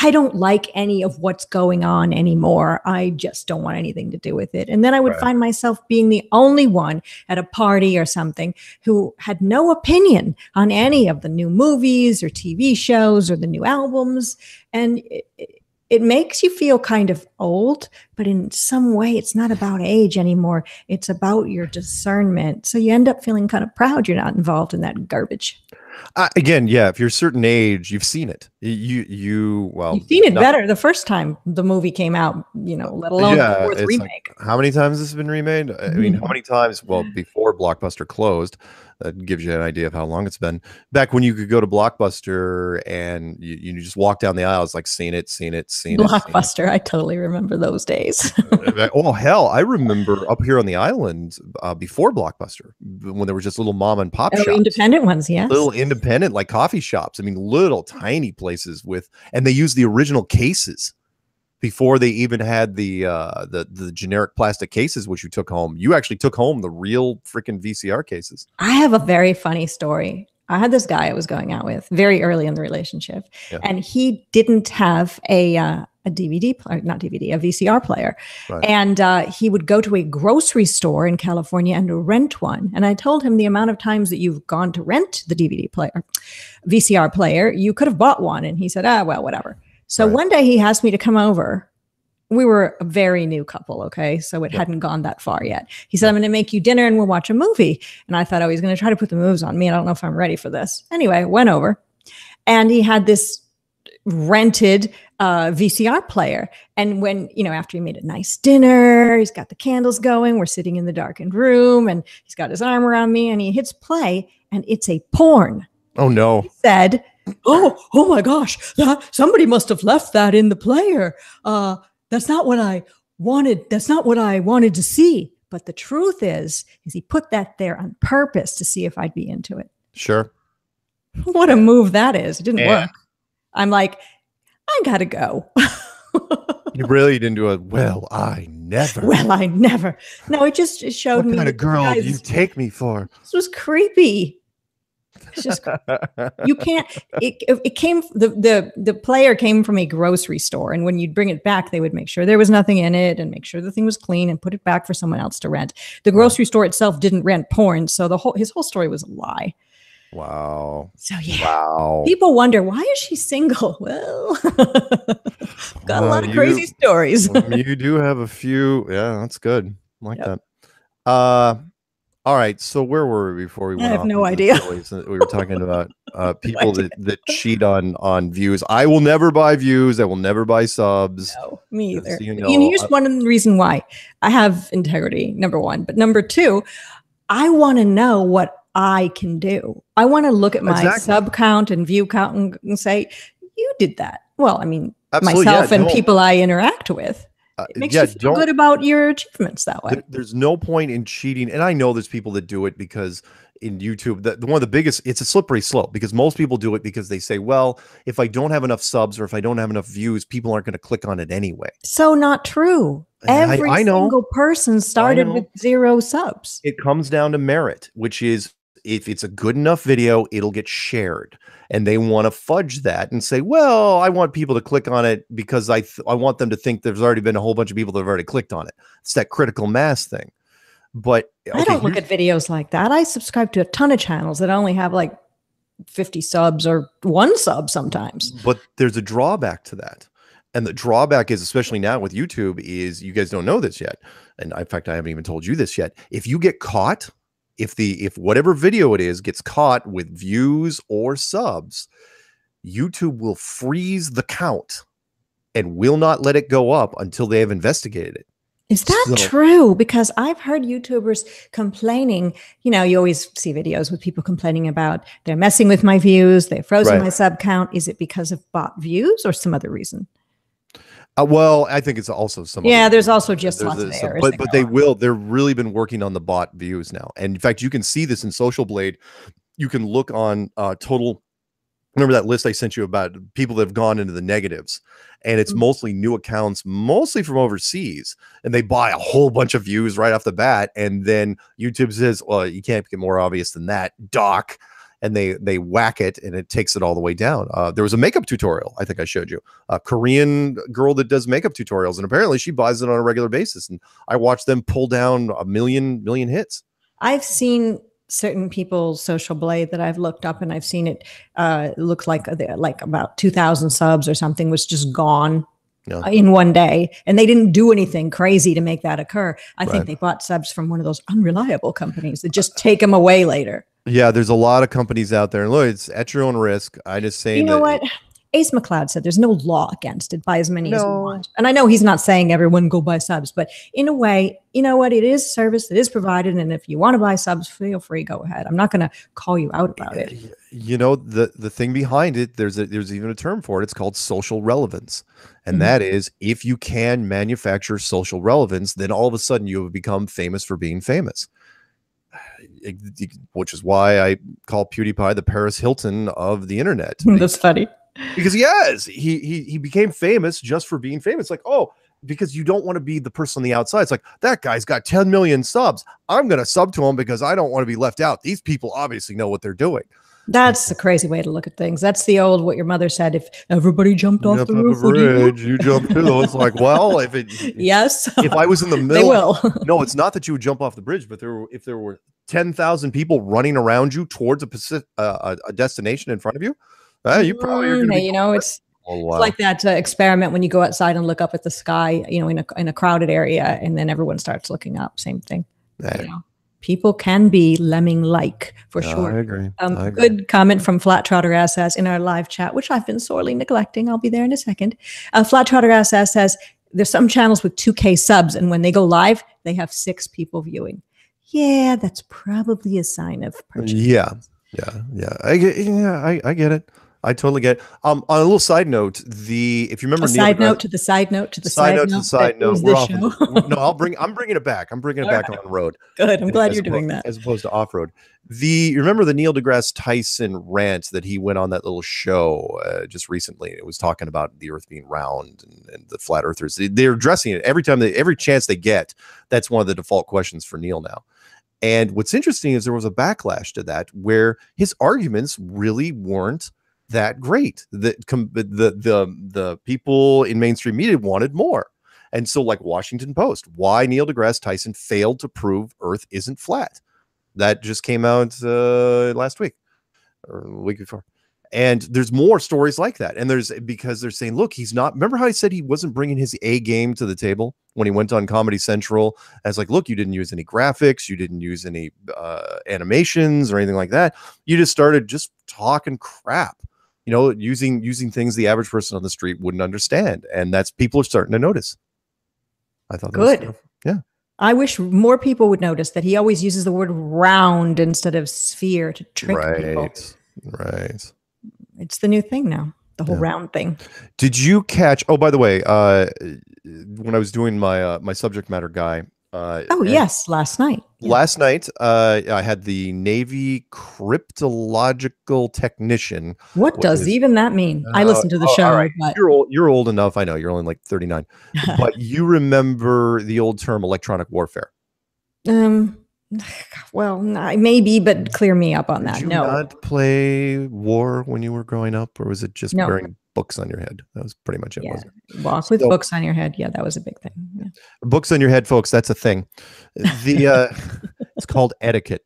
I don't like any of what's going on anymore. I just don't want anything to do with it. And then I would Right. find myself being the only one at a party or something who had no opinion on any of the new movies or TV shows or the new albums. And it, it- it makes you feel kind of old, but in some way, it's not about age anymore. It's about your discernment. So you end up feeling kind of proud you're not involved in that garbage. Uh, again, yeah. If you're a certain age, you've seen it. You, you, well, You've seen it not- better the first time the movie came out, you know, let alone Yeah, the fourth it's like- How many times has this been remade? I mean, how Mhm. many times? Well, before Blockbuster closed, that gives you an idea of how long it's been. Back when you could go to Blockbuster and you, you just walk down the aisles, like seen it, seen it, seen it. seen it. Blockbuster. I totally remember those days. oh hell, I remember <laughs> up here on the island uh, before Blockbuster when there was just little mom and pop Oh, shops. independent ones, yes. Little independent, like coffee shops. I mean, little tiny places with, and they use the original cases before they even had the uh the the generic plastic cases which you took home you actually took home the real freaking vcr cases I have a very funny story. I had this guy I was going out with very early in the relationship, Yeah. and he didn't have a uh, a DVD player, not DVD, a VCR player, Right. and uh, he would go to a grocery store in California and rent one. And I told him the amount of times that you've gone to rent the DVD player, VCR player, you could have bought one, and he said, ah, well, whatever. So Right. one day he asked me to come over. We were a very new couple, okay? So it Yeah. hadn't gone that far yet. He said, I'm going to make you dinner and we'll watch a movie. And I thought, oh, he's going to try to put the moves on me. And I don't know if I'm ready for this. Anyway, went over and he had this rented uh, a VCR player. And when, you know, after he made a nice dinner, he's got the candles going, we're sitting in the darkened room and he's got his arm around me and he hits play and it's a porn. Oh no. He said, Oh, oh my gosh, that somebody must have left that in the player. Uh, that's not what I wanted. That's not what I wanted to see. But the truth is, is he put that there on purpose to see if I'd be into it. Sure. What a move that is. It didn't Yeah. work. I'm like, I gotta go. <laughs> You really didn't do a well, I never. well, I never. No, it just it showed what me What kind of girl do guys- you take me for? This was creepy. It's just you can't. It, it came the the the player came from a grocery store, and when you'd bring it back, they would make sure there was nothing in it and make sure the thing was clean and put it back for someone else to rent. The grocery store itself didn't rent porn, so the whole his whole story was a lie. wow. So yeah. Wow. People wonder why is she single? <laughs> Well, <laughs> got a lot of you- crazy stories. <laughs> you do have a few. Yeah, that's good. I like Yep. that. Uh all right. So where were we before we went? I have off no idea. We were talking about <laughs> uh, people idea. that, that cheat on on views. I will never buy views. I will never buy subs. No, me either. you and know, here's I- one reason why I have integrity, number one. But number two, I want to know what I can do. I want to look at my Exactly. sub count and view count and, and say, you did that. Well, I mean, Absolutely. yeah, myself and don't- people I interact with. Uh, It makes yeah, you feel good about your achievements that way. there- there's no point in cheating and i know there's people that do it because in youtube the, the one of the biggest it's a slippery slope because most people do it because they say well if i don't have enough subs or if i don't have enough views people aren't going to click on it anyway So not true. I- Every I know. single person started with zero subs. it comes down to merit which is if it's a good enough video it'll get shared. And they want to fudge that and say well i want people to click on it because i th- i want them to think there's already been a whole bunch of people that have already clicked on it. It's that critical mass thing. But I don't look at videos like that. I subscribe to a ton of channels that only have like 50 subs or one sub sometimes. but there's a drawback to that. And the drawback is especially now with youtube is you guys don't know this yet. And in fact i haven't even told you this yet. If you get caught if the if whatever video it is gets caught with views or subs youtube will freeze the count and will not let it go up until they have investigated it Is that So- true? Because I've heard YouTubers complaining. You know, you always see videos with people complaining about they're messing with my views, they're frozen Right. my sub count. Is it because of bot views or some other reason? Uh, well, I think it's also some. Yeah, there's also just There's lots of some- but but they on. will. They're really been working on the bot views now, and in fact, you can see this in Social Blade. You can look on uh, total. Remember that list I sent you about people that have gone into the negatives, and it's Mhm. mostly new accounts, mostly from overseas, and they buy a whole bunch of views right off the bat, and then YouTube says, "Well, you can't get more obvious than that, Doc." And they they whack it, and it takes it all the way down. Uh, there was a makeup tutorial I think I showed you a Korean girl that does makeup tutorials, and apparently she buys it on a regular basis. And I watched them pull down a million million hits. I've seen certain people's social blade that I've looked up and I've seen it uh look like they're like about 2000 subs or something was just gone uh, in one day and they didn't do anything crazy to make that occur. I Right. think they bought subs from one of those unreliable companies that just take them away later. Yeah, there's a lot of companies out there, and look, it's at your own risk. I just say you know that what? Ace McLeod said there's no law against it. Buy as many as you want. And I know he's not saying everyone go buy subs, but in a way, you know what? It is service that is provided. And if you want to buy subs, feel free, go ahead. I'm not going to call you out about it. you know the the thing behind it. There's a there's even a term for it. It's called social relevance, and Mhm. that is if you can manufacture social relevance, then all of a sudden you have become famous for being famous. Which is why I call PewDiePie the Paris Hilton of the internet. <laughs> That's funny. because yes he he he became famous just for being famous. Like oh because you don't want to be the person on the outside. It's like that guy's got 10 million subs. I'm going to sub to him because i don't want to be left out. These people obviously know what they're doing That's a crazy way to look at things. That's the old what your mother said. If everybody jumped off the roof, would you? bridge, you jump too it's like well if it <laughs> Yes, if i was in the they middle will. <laughs> no it's not that you would jump off the bridge but there were if there were 10,000 people running around you towards a, Pacific, uh, a destination in front of you uh, you probably are Mm, going to hey, be you know, it's <laughs> a It's like that uh, experiment when you go outside and look up at the sky, you know, in a in a crowded area, and then everyone starts looking up. Same thing. Eh, You know? People can be lemming like for sure. I agree. Um, I agree. good comment from Flat Trotter SS in our live chat, which I've been sorely neglecting. I'll be there in a second. Uh, Flat Trotter SS says there's some channels with 2K subs, and when they go live, they have six people viewing. Yeah, that's probably a sign of purchase. Yeah, yeah, yeah. I get, yeah, I, I get it. I totally get. It. Um, on a little side note, the if you remember A Neil side deGrasse- note to the side note to the side side, note to the side note, we're off. show. <laughs> no, I'll bring. I'm bringing it back. I'm bringing it All back right. on road. <laughs> Good. I'm glad as you're doing that. as opposed to off road. The remember the Neil deGrasse Tyson rant that he went on that little show uh, just recently. It was talking about the Earth being round and, and the flat Earthers. They- They're addressing it every time they every chance they get. That's one of the default questions for Neil now. And what's interesting is there was a backlash to that where his arguments really weren't that great. Com- the the the people in mainstream media wanted more. And so, like Washington Post, why Neil deGrasse Tyson failed to prove Earth isn't flat. That just came out uh, last week or week before. And there's more stories like that. And there's because they're saying, look, he's not. Remember how I said he wasn't bringing his A game to the table when he went on Comedy Central? As like, look, you didn't use any graphics, you didn't use any uh, animations or anything like that. You just started just talking crap you know using using things the average person on the street wouldn't understand and that's people are starting to notice i thought that Good. yeah I wish more people would notice that he always uses the word round instead of sphere to trick people. right right It's the new thing now. The whole Yeah. round thing. did you catch oh by the way uh when i was doing my uh, my subject matter guy uh Oh yes, last night. Yeah. last night uh i had the navy cryptological technician What does is- even that mean? I Uh, listened to the oh, show, right. but you're old you're old enough i know you're only like 39 <laughs> but you remember the old term electronic warfare um, well, maybe, but clear me up on Did that. you No, not play war when you were growing up, or was it just No. wearing books on your head? That was pretty much it. Yeah. walk with So- books on your head. Yeah, that was a big thing. Yeah. Books on your head, folks. That's a thing. The uh, <laughs> it's called etiquette.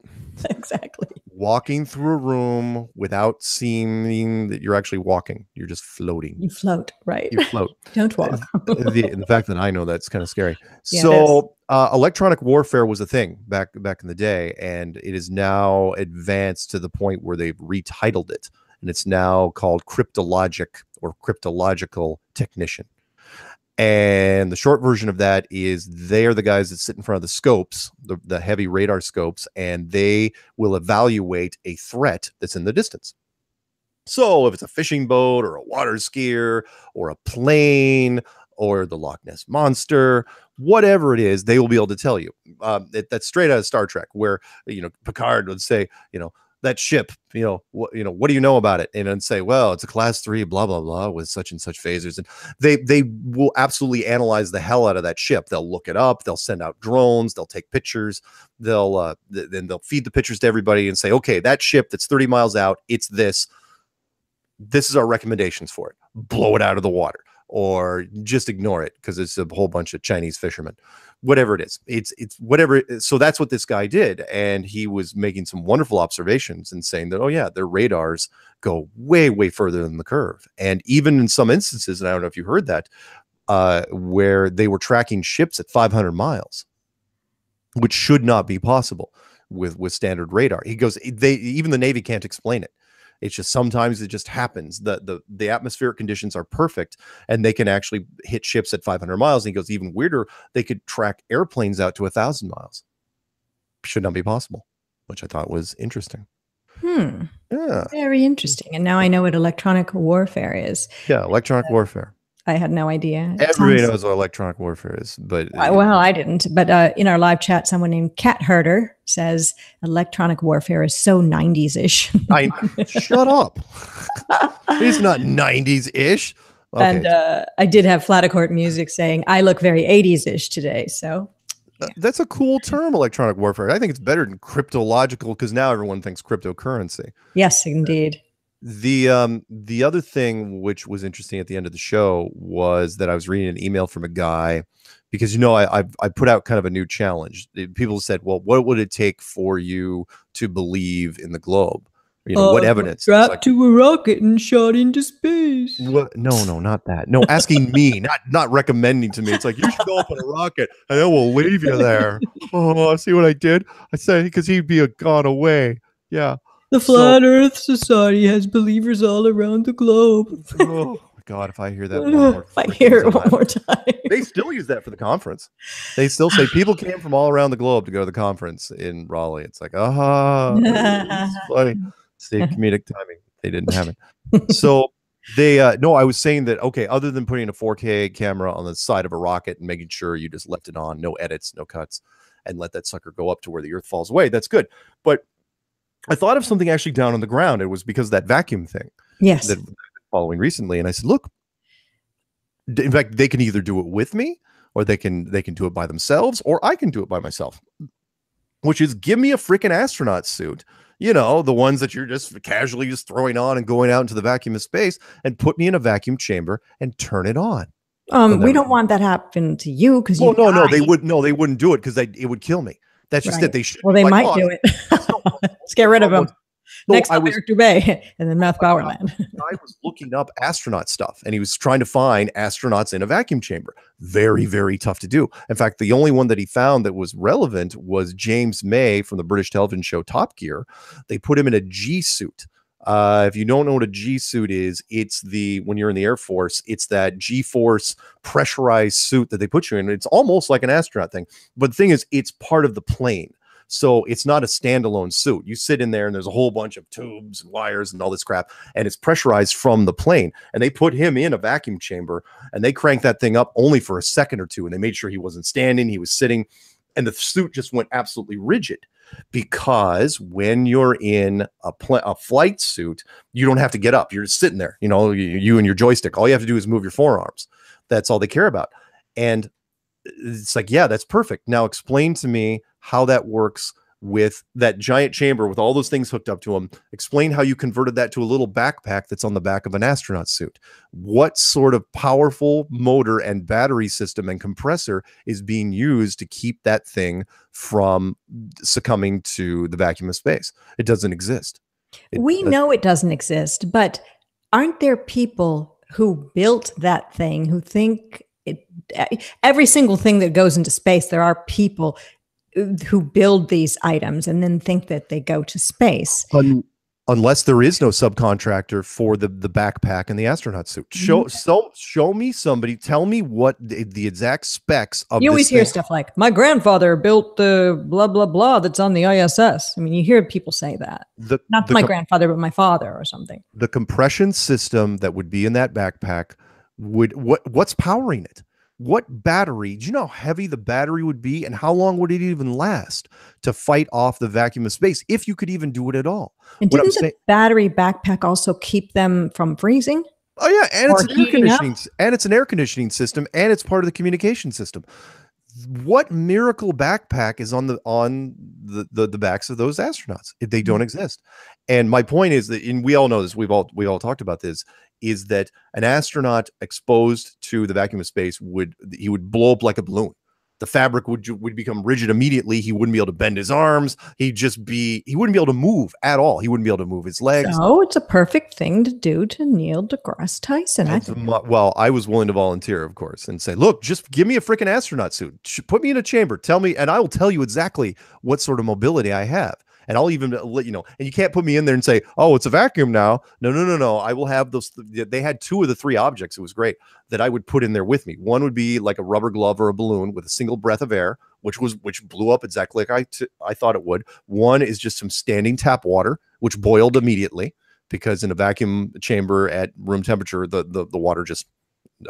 exactly. Walking through a room without seeming that you're actually walking. You're just floating. You float, right? You float. <laughs> Don't walk. the, the fact that I know that's kind of scary. Yeah, so, uh, electronic warfare was a thing back back in the day, and it is now advanced to the point where they've retitled it, and it's now called cryptologic or cryptological technician. And the short version of that is they are the guys that sit in front of the scopes, the, the heavy radar scopes, and they will evaluate a threat that's in the distance. So if it's a fishing boat or a water skier or a plane or the Loch Ness monster, whatever it is, they will be able to tell you. Um, it, that's straight out of Star Trek, where you know Picard would say, you know, that ship, you know, what you know, what do you know about it? And then say, well, it's a class three, blah blah blah, with such and such phasers, and they they will absolutely analyze the hell out of that ship. They'll look it up. They'll send out drones. They'll take pictures. They'll uh, th- then they'll feed the pictures to everybody and say, okay, that ship that's thirty miles out, it's this. This is our recommendations for it. Blow it out of the water or just ignore it because it's a whole bunch of Chinese fishermen. Whatever it is, it's it's whatever. is. So that's what this guy did, and he was making some wonderful observations and saying that, oh yeah, their radars go way way further than the curve, and even in some instances, and I don't know if you heard that, uh, where they were tracking ships at 500 miles, which should not be possible with with standard radar. He goes, they even the Navy can't explain it. It's just sometimes it just happens. The the the atmospheric conditions are perfect and they can actually hit ships at 500 miles. And he goes even weirder, they could track airplanes out to a thousand miles. Should not be possible, which I thought was interesting. Hmm. Yeah, Very interesting. And now I know what electronic warfare is. yeah, electronic warfare. I had no idea. Everybody sounds- knows what electronic warfare is, but I- well, I didn't. But uh, in our live chat, someone named Cat Herder says electronic warfare is so 90s ish. I <laughs> shut up. <laughs> it's not 90s ish. Okay. And uh, I did have Flaticourt music saying, I look very 80s ish today. So Uh, That's a cool term, electronic warfare. I think it's better than cryptological because now everyone thinks cryptocurrency. yes, indeed. The um the other thing which was interesting at the end of the show was that I was reading an email from a guy because you know I I, I put out kind of a new challenge. People said, "Well, what would it take for you to believe in the globe?" you know what Uh, evidence Strapped like, to a rocket and shot into space. what? no no not that no asking me not not recommending to me it's like you should go up on a rocket and then we'll leave you there <laughs> oh see what i did i said because he'd be a gone away yeah The So- Flat Earth Society has believers all around the globe. oh my god if i hear that one <sighs> more if I hear it one more time. they still use that for the conference. They still say people came from all around the globe to go to the conference in Raleigh. It's like, ah, it's <laughs> funny. State comedic timing. They didn't have it. So they uh no, I was saying that okay, other than putting a 4K camera on the side of a rocket and making sure you just left it on, no edits, no cuts, and let that sucker go up to where the earth falls away, that's good. But I thought of something actually down on the ground. It was because of that vacuum thing Yes. that following recently and i said look in fact they can either do it with me or they can they can do it by themselves or i can do it by myself which is give me a freaking astronaut suit you know the ones that you're just casually just throwing on and going out into the vacuum of space and put me in a vacuum chamber and turn it on um, we don't want that happen to you because well you no no they would no they wouldn't do it because it would kill me that's just Right. it they should Well, they like, might oh, do it. <laughs> Let's get rid of them. no, Next I was Eric Dubay <laughs> and then Meth my God. Powerland. <laughs> was looking up astronaut stuff and he was trying to find astronauts in a vacuum chamber. Very, very tough to do. In fact, the only one that he found that was relevant was James May from the British television show Top Gear. They put him in a G suit. Uh, if you don't know what a G suit is, it's the when you're in the Air Force, it's that G force pressurized suit that they put you in. It's almost like an astronaut thing. But the thing is, it's part of the plane. So it's not a standalone suit. You sit in there and there's a whole bunch of tubes and wires and all this crap, and it's pressurized from the plane. And they put him in a vacuum chamber and they cranked that thing up only for a second or two. And they made sure he wasn't standing, he was sitting, and the suit just went absolutely rigid. Because when you're in a, pl- a flight suit, you don't have to get up. You're just sitting there, you know, you, you and your joystick. All you have to do is move your forearms. That's all they care about. And it's like, yeah, that's perfect. Now explain to me how that works with that giant chamber with all those things hooked up to them. Explain how you converted that to a little backpack that's on the back of an astronaut suit. What sort of powerful motor and battery system and compressor is being used to keep that thing from succumbing to the vacuum of space? It doesn't exist. It- we know it doesn't exist, but aren't there people who built that thing who think it, every single thing that goes into space, there are people who build these items and then think that they go to space. Un- unless there is no subcontractor for the the backpack and the astronaut suit. Show so show me somebody. Tell me what the, the exact specs of. You always hear thing- stuff like, my grandfather built the blah, blah, blah that's on the ISS. I mean, you hear people say that. The, Not the my grandfather, but my father or something. the compression system that would be in that backpack would what what's powering it? What battery? Do you know how heavy the battery would be, and how long would it even last to fight off the vacuum of space if you could even do it at all? And What I'm didn't the saying- battery backpack also keep them from freezing? Oh yeah, and it's an air up? conditioning and it's an air conditioning system and it's part of the communication system. What miracle backpack is on the on the the, the backs of those astronauts? If they don't Mm-hmm. exist. And my point is that and we all know this, we've all we all talked about this, is that an astronaut exposed to the vacuum of space would he would blow up like a balloon. The fabric would would become rigid immediately. He wouldn't be able to bend his arms. He'd just be he wouldn't be able to move at all. He wouldn't be able to move his legs. So it's a perfect thing to do to Neil deGrasse Tyson. I think. well, I was willing to volunteer, of course, and say, "Look, just give me a freaking astronaut suit. Put me in a chamber. Tell me, and I will tell you exactly what sort of mobility I have. And I'll even let you know. And you can't put me in there and say, "Oh, it's a vacuum now." No, no, no, no. I will have those. th- They had two of the three objects. It was great that I would put in there with me. One would be like a rubber glove or a balloon with a single breath of air, which was which blew up exactly like I t- I thought it would. One is just some standing tap water, which boiled immediately because in a vacuum chamber at room temperature, the the, the water just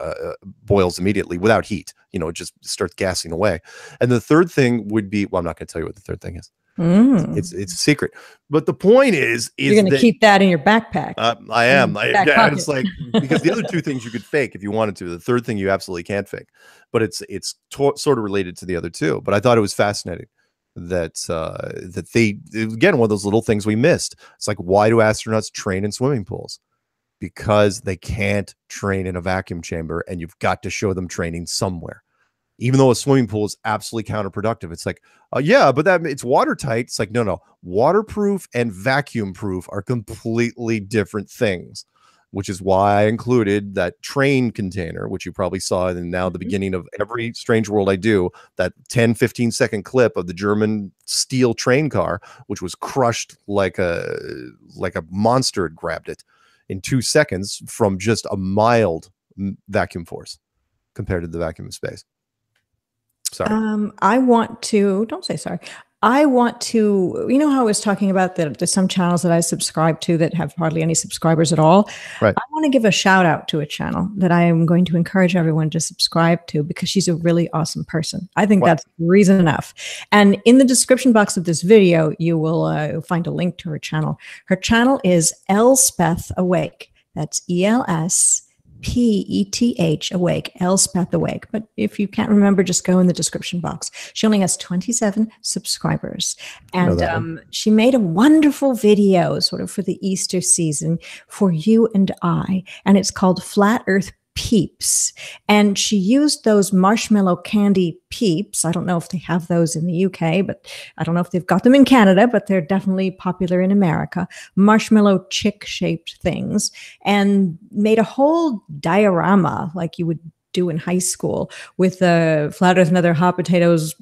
uh, boils immediately without heat. You know, it just starts gassing away. And the third thing would be well, I'm not going to tell you what the third thing is. Mm. It's it's a secret. But the point is, is You're going to keep that in your backpack. uh, I am. I, yeah, it's like because the other <laughs> two things you could fake if you wanted to. The third thing you absolutely can't fake. But it's it's to- sort of related to the other two. But I thought it was fascinating that uh, that they again one of those little things we missed. It's like why do astronauts train in swimming pools? Because they can't train in a vacuum chamber, and you've got to show them training somewhere. Even though a swimming pool is absolutely counterproductive. It's like, uh, yeah, but that it's watertight. It's like, no, no, waterproof and vacuum proof are completely different things, which is why I included that train container, which you probably saw in now the Mhm. beginning of every Strange World I do, that 10, 15 second clip of the German steel train car, which was crushed like a like a monster had grabbed it in two seconds from just a mild vacuum force compared to the vacuum of space. Sorry. Um, I want to, don't say sorry. I want to, you know how I was talking about that there's some channels that I subscribe to that have hardly any subscribers at all. Right. I want to give a shout out to a channel that I am going to encourage everyone to subscribe to because she's a really awesome person. I think Wow. that's reason enough. And in the description box of this video, you will uh, find a link to her channel. Her channel is Elspeth Awake. That's E L S P E T H Awake, Elspeth Awake. But if you can't remember, just go in the description box. She only has 27 subscribers. And um, she made a wonderful video sort of for the Easter season for you and I. And it's called Flat Earth Peeps. And she used those marshmallow candy peeps. I don't know if they have those in the UK, but I don't know if they've got them in Canada, but they're definitely popular in America. Marshmallow chick shaped things and made a whole diorama like you would do in high school with the flat earth and other hot potatoes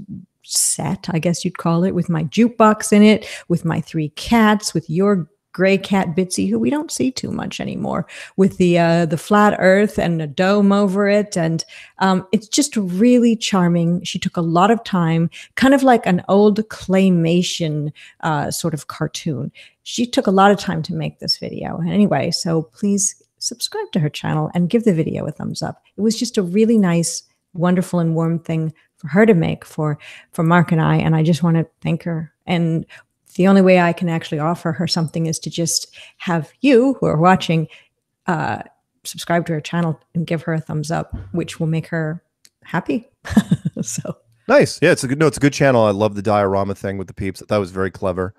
set, I guess you'd call it, with my jukebox in it, with my three cats, with your gray cat Bitsy, who we don't see too much anymore, with the uh, the flat Earth and a dome over it, and um, it's just really charming. She took a lot of time, kind of like an old claymation uh, sort of cartoon. She took a lot of time to make this video. Anyway, so please subscribe to her channel and give the video a thumbs up. It was just a really nice, wonderful, and warm thing for her to make for for Mark and I, and I just want to thank her. And the only way I can actually offer her something is to just have you who are watching uh, subscribe to her channel and give her a thumbs up, which will make her happy. <laughs> so Nice. Yeah, it's a good no, it's a good channel. I love the diorama thing with the peeps. That was very clever.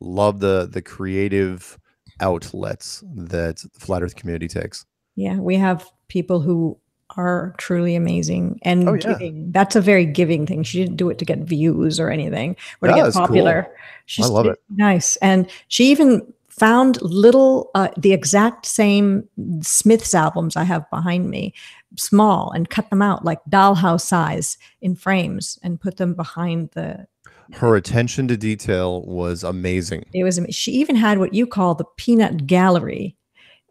Love the the creative outlets that the flat earth community takes. yeah, we have people who are truly amazing and Oh, yeah. giving. That's a very giving thing. She didn't do it to get views or anything or to Yeah, get it's cool. popular. She's love it. Nice. And she even found little, uh, the exact same Smiths albums I have behind me, small, and cut them out like dollhouse size in frames and put them behind the. Her attention to detail was amazing. It was. She even had what you call the peanut gallery,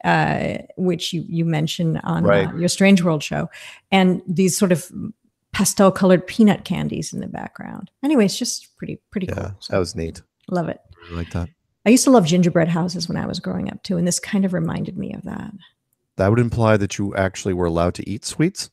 uh, which you you mentioned on Right. uh, your Strange World show, and these sort of pastel colored peanut candies in the background. Anyway, it's just pretty pretty Yeah, cool. So that was neat. love it. I like that. I used to love gingerbread houses when I was growing up too, and this kind of reminded me of that. That would imply that you actually were allowed to eat sweets.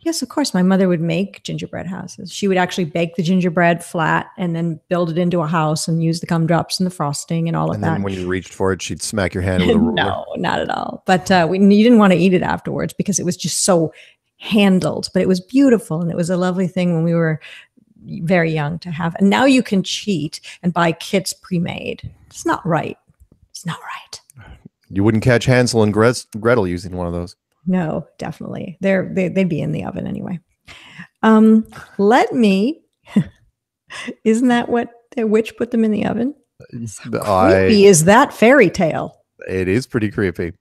Yes, of course. My mother would make gingerbread houses. She would actually bake the gingerbread flat and then build it into a house and use the gumdrops and the frosting and all of that. And that. then when you reached for it, she'd smack your hand <laughs> with a ruler. no, not at all. But uh, we, you didn't want to eat it afterwards because it was just so handled. But it was beautiful and it was a lovely thing when we were very young to have. And now you can cheat and buy kits pre-made. It's not right. It's not right. You wouldn't catch Hansel and Gretel using one of those. No, definitely. They're they, they'd be in the oven anyway. Um, let me. <laughs> Isn't that what the witch put them in the oven? Creepy I, is that fairy tale? it is pretty creepy.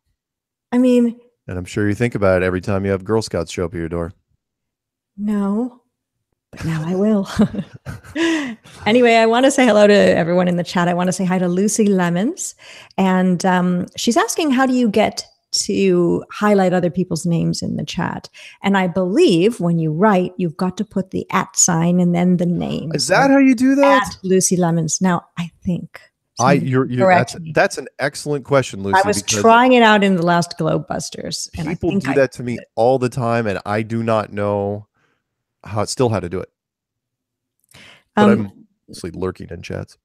I mean, And I'm sure you think about it every time you have Girl Scouts show up at your door. no, but now I will. <laughs> anyway, I want to say hello to everyone in the chat. I want to say hi to Lucy Lemons, and um, she's asking, "How do you get?" To highlight other people's names in the chat. And I believe when you write, you've got to put the at sign and then the name. Is that how you do that? at Lucy Lemons. Now, I think. I you're, you're that's that's an excellent question, Lucy. I was trying it out in the last Globebusters. And People do I- that to me all the time, and I do not know how still how to do it. But Um, I'm mostly lurking in chats.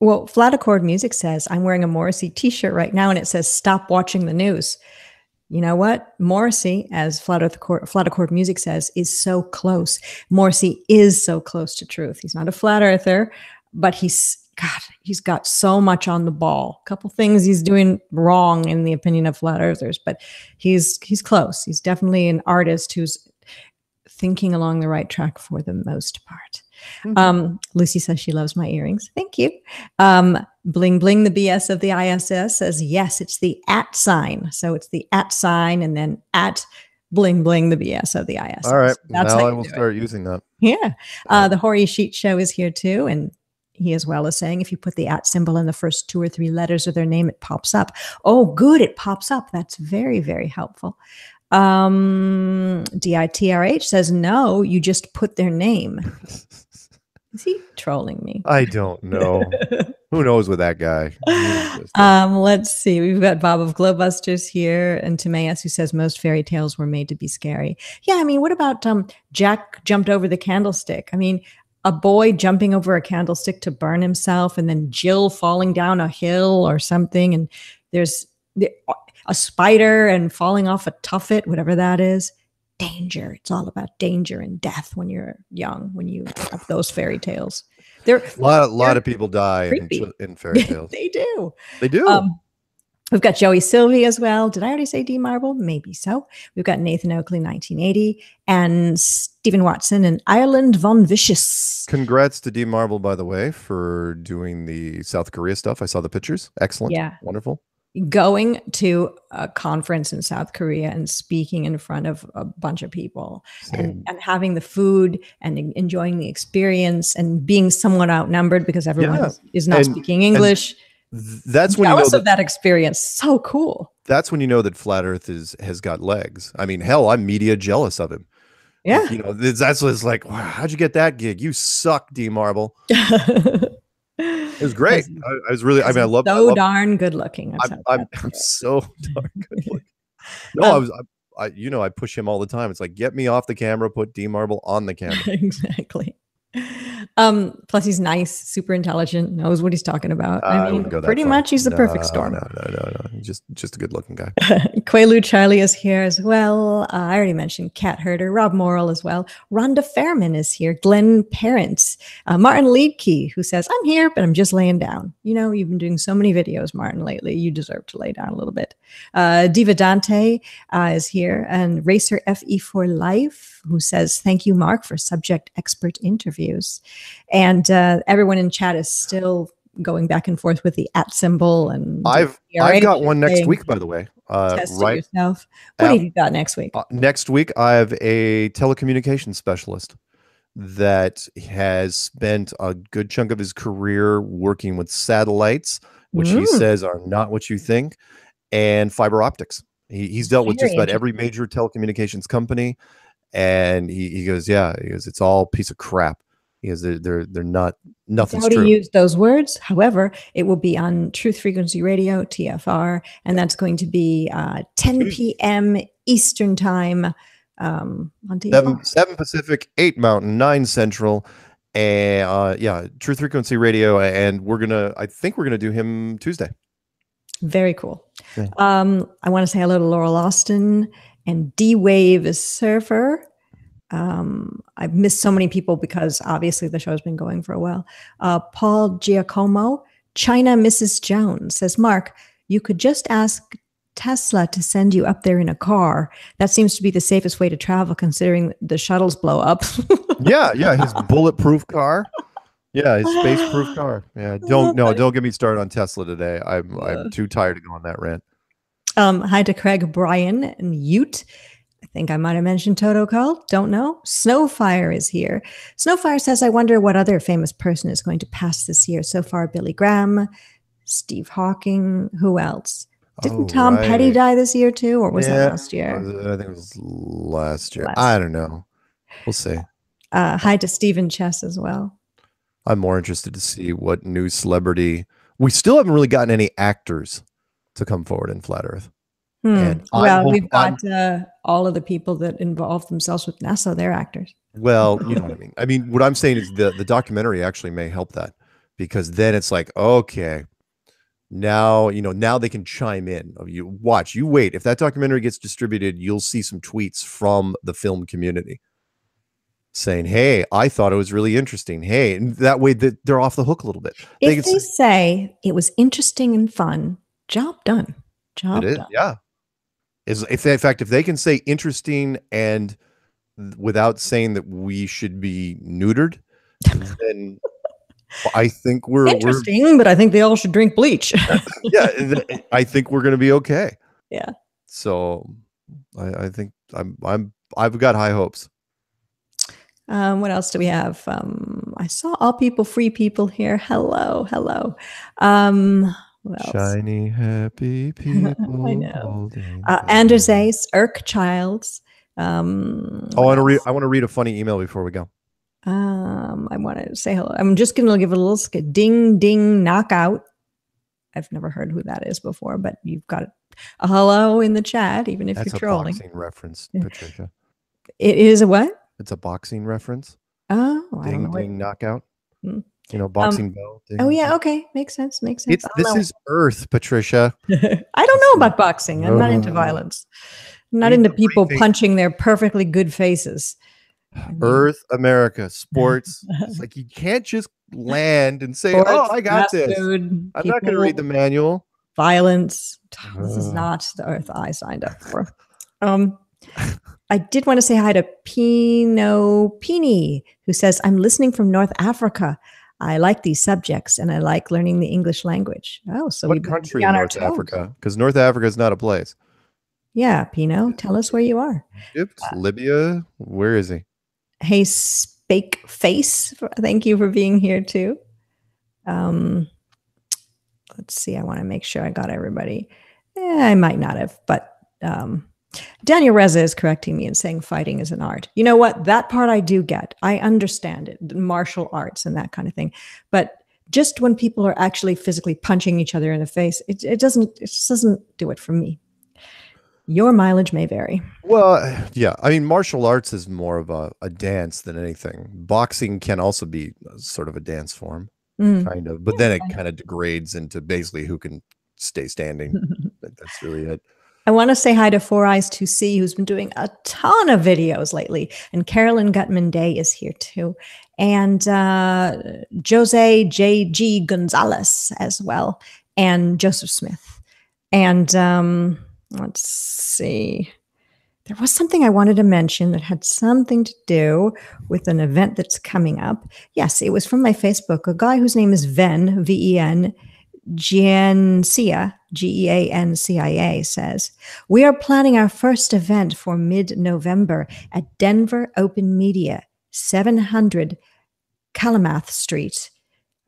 Well, Flat Accord Music says I'm wearing a Morrissey T-shirt right now, and it says "Stop watching the news." You know what? Morrissey, as Flat Accord, Flat Accord Music says, is so close. Morrissey is so close to truth. He's not a flat earther, but he's God. He's got so much on the ball. A couple things he's doing wrong in the opinion of flat earthers, but he's he's close. He's definitely an artist who's thinking along the right track for the most part. Mhm. Um, Lucy says she loves my earrings. Thank you. Um, bling bling, the BS of the ISS says yes, it's the at sign. So it's the at sign and then at bling bling, the BS of the ISS. All right. That's now I will do it. start using that. Yeah. Uh, the Hori Sheet Show is here too. And he as well is saying if you put the at symbol in the first two or three letters of their name, it pops up. Oh, good. It pops up. That's very, very helpful. Um, DITRH says no, you just put their name. <laughs> Is he trolling me? I don't know. <laughs> Who knows with that guy? He's just a- Um, let's see. We've got Bob of Globebusters here and Timaeus who says most fairy tales were made to be scary. Yeah, I mean, what about um Jack jumped over the candlestick? I mean, a boy jumping over a candlestick to burn himself and then Jill falling down a hill or something and there's a spider and falling off a tuffet, whatever that is. Danger. It's all about danger and death when you're young, when you have those fairy tales. there a lot, a lot of people die in, in <laughs> fairy tales. they do. They do. Um, we've got Joey Sylvie as well. Did I already say D Marble? Maybe so. We've got Nathan Oakley, 1980, and Stephen Watson and Ireland Von Vicious. Congrats to D Marble, by the way, for doing the South Korea stuff. I saw the pictures. Excellent. Yeah. Wonderful. Going to a conference in South Korea and speaking in front of a bunch of people and, and having the food and enjoying the experience and being somewhat outnumbered because everyone Yeah. is, is not And- speaking English. That's when you know Jealous that, of that experience. So cool. that's when you know that flat Earth is has got legs. I mean, hell, I'm media jealous of him. Yeah. You know, that's that's what it's like. Wow, how'd you get that gig? You suck, D Marble. <laughs> It was great. I, I was really. I mean, I love. I so darn good looking. I'm, I'm, I'm so darn good looking. <laughs> No, I Um, was. I, I, you know, I push him all the time. It's like, get me off the camera. Put D Marble on the camera. <laughs> exactly. Um, plus he's nice, super intelligent, knows what he's talking about. I I mean, go pretty far. much he's the perfect No, storm. No, no, no, no. He's just just a good looking guy. <laughs> Quaalude Charlie is here as well. Uh, I already mentioned Cat Herder, Rob Morrill as well. Rhonda Fairman is here. Glenn Parents, uh, Martin Liedtke, who says, I'm here, but I'm just laying down. You know, you've been doing so many videos, Martin, lately. You deserve to lay down a little bit. Uh, Diva Dante uh, is here. And Racer FE for Life, who says, Thank you, Mark, for subject expert interviews. And uh, everyone in chat is still going back and forth with the at symbol and I've I've got one next week, by the way. Uh, right yourself. What have you got next week? uh, next week, I have a telecommunications specialist that has spent a good chunk of his career working with satellites, which he Mm. says are not what you think, and fiber optics. He, he's dealt with just about every major telecommunications company, and he, he goes, "Yeah, he goes, it's all a piece of crap." He goes, "They're they're, they're not nothing's How to true." use those words. However, it will be on Truth Frequency Radio, TFR, and that's going to be uh, 10 p.m. Eastern Time um, on TFR. seven, seven Pacific, eight Mountain, nine Central, and uh, yeah, Truth Frequency Radio, and we're gonna. I think we're gonna do him Tuesday. Very cool. Um, I want to say hello to Laurel Austin and D Wave is Surfer. Um, I've missed so many people because obviously the show's been going for a while. Uh, Paul Giacomo, China Mrs. Jones says, Mark, you could just ask Tesla to send you up there in a car. That seems to be the safest way to travel considering the shuttles blow up. <laughs> Yeah, yeah, his bulletproof car. Yeah, his space-proof car. Yeah, don't no, <laughs> don't get me started on Tesla today. I'm. I'm too tired to go on that rant. Um, hi to Craig Bryan and Ute. I think I might have mentioned Toto Call. Don't know. Snowfire is here. Snowfire says, I wonder what other famous person is going to pass this year. So far, Billy Graham, Steve Hawking. Who else? Didn't Oh, Tom Petty die this year too, or was Yeah, that last year? I think it was last year. Last I don't know. We'll see. Uh, hi to Stephen Chess as well. I'm more interested to see what new celebrity. We still haven't really gotten any actors to come forward in Flat Earth. Hmm. And Well, we've got uh, all of the people that involve themselves with NASA. They're actors. Well, you know what I <laughs> mean. I mean, what I'm saying is the the documentary actually may help that because then it's like, okay, now you know now they can chime in. Oh, You watch, you wait. If that documentary gets distributed, you'll see some tweets from the film community saying, "Hey, I thought it was really interesting." Hey, and that way that they're off the hook a little bit. They If can they say it was interesting and fun, job done. Job It is, done. yeah. Is if they, in fact if they can say interesting and without saying that we should be neutered, <laughs> then I think we're, we're Interesting, but I think they all should drink bleach. <laughs> yeah, I think we're gonna be okay. Yeah. So I, I think I'm I'm I've got high hopes. Um, what else do we have? Um, I saw all people, free people here. Hello, hello. Um? Shiny happy people. <laughs> I know. all day Uh. Anders Ace, Irk Childs. Um, Oh, I want to read. I want to read a funny email before we go. Um, I want to say hello. I'm just going to give it a little sk- ding, ding, knockout. I've never heard who that is before, but you've got a hello in the chat, even if That's you're trolling. That's a trolling. boxing reference, Patricia. It is a what? It's a boxing reference. Oh, I don't Ding what- ding knockout. Hmm. You know, boxing bell. ding, Oh yeah, okay, makes sense. Makes sense. It's this know. is Earth, Patricia. <laughs> I don't know about boxing. I'm not into violence. I'm not into people punching their perfectly good faces. Earth, America, sports. <laughs> it's like you can't just land and say, "Oh, I got this." food, I'm not going to read the manual. violence. This is not the earth I signed up for. Um, I did want to say hi to Pino Pini, who says, I'm listening from North Africa. I like these subjects and I like learning the English language. Oh, so what country in North. Africa? Because North Africa is not a place. Yeah, Pino, tell us where you are. Egypt, Libya. Where is he? Hey, Spake Face, thank you for being here too. Um, let's see, I want to make sure I got everybody. Eh, I might not have, but um, Daniel Reza is correcting me and saying fighting is an art. You know what? That part I do get. I understand it, martial arts and that kind of thing. But just when people are actually physically punching each other in the face, it, it doesn't. It just doesn't do it for me. Your mileage may vary. Well, yeah. I mean, martial arts is more of a, a dance than anything. Boxing can also be sort of a dance form, Mm. kind of, but then it kind of degrades into basically who can stay standing. <laughs> That's really it. I want to say hi to Four Eyes to See, who's been doing a ton of videos lately. And Carolyn Gutman Day is here too. And uh, Jose J.G. Gonzalez as well. And Joseph Smith. And um, let's see. There was something I wanted to mention that had something to do with an event that's coming up. Yes, it was from my Facebook. A guy whose name is Ven, V E N, Giancia, G E A N C I A, says, We are planning our first event for mid November at Denver Open Media, 700 Kalamath Street.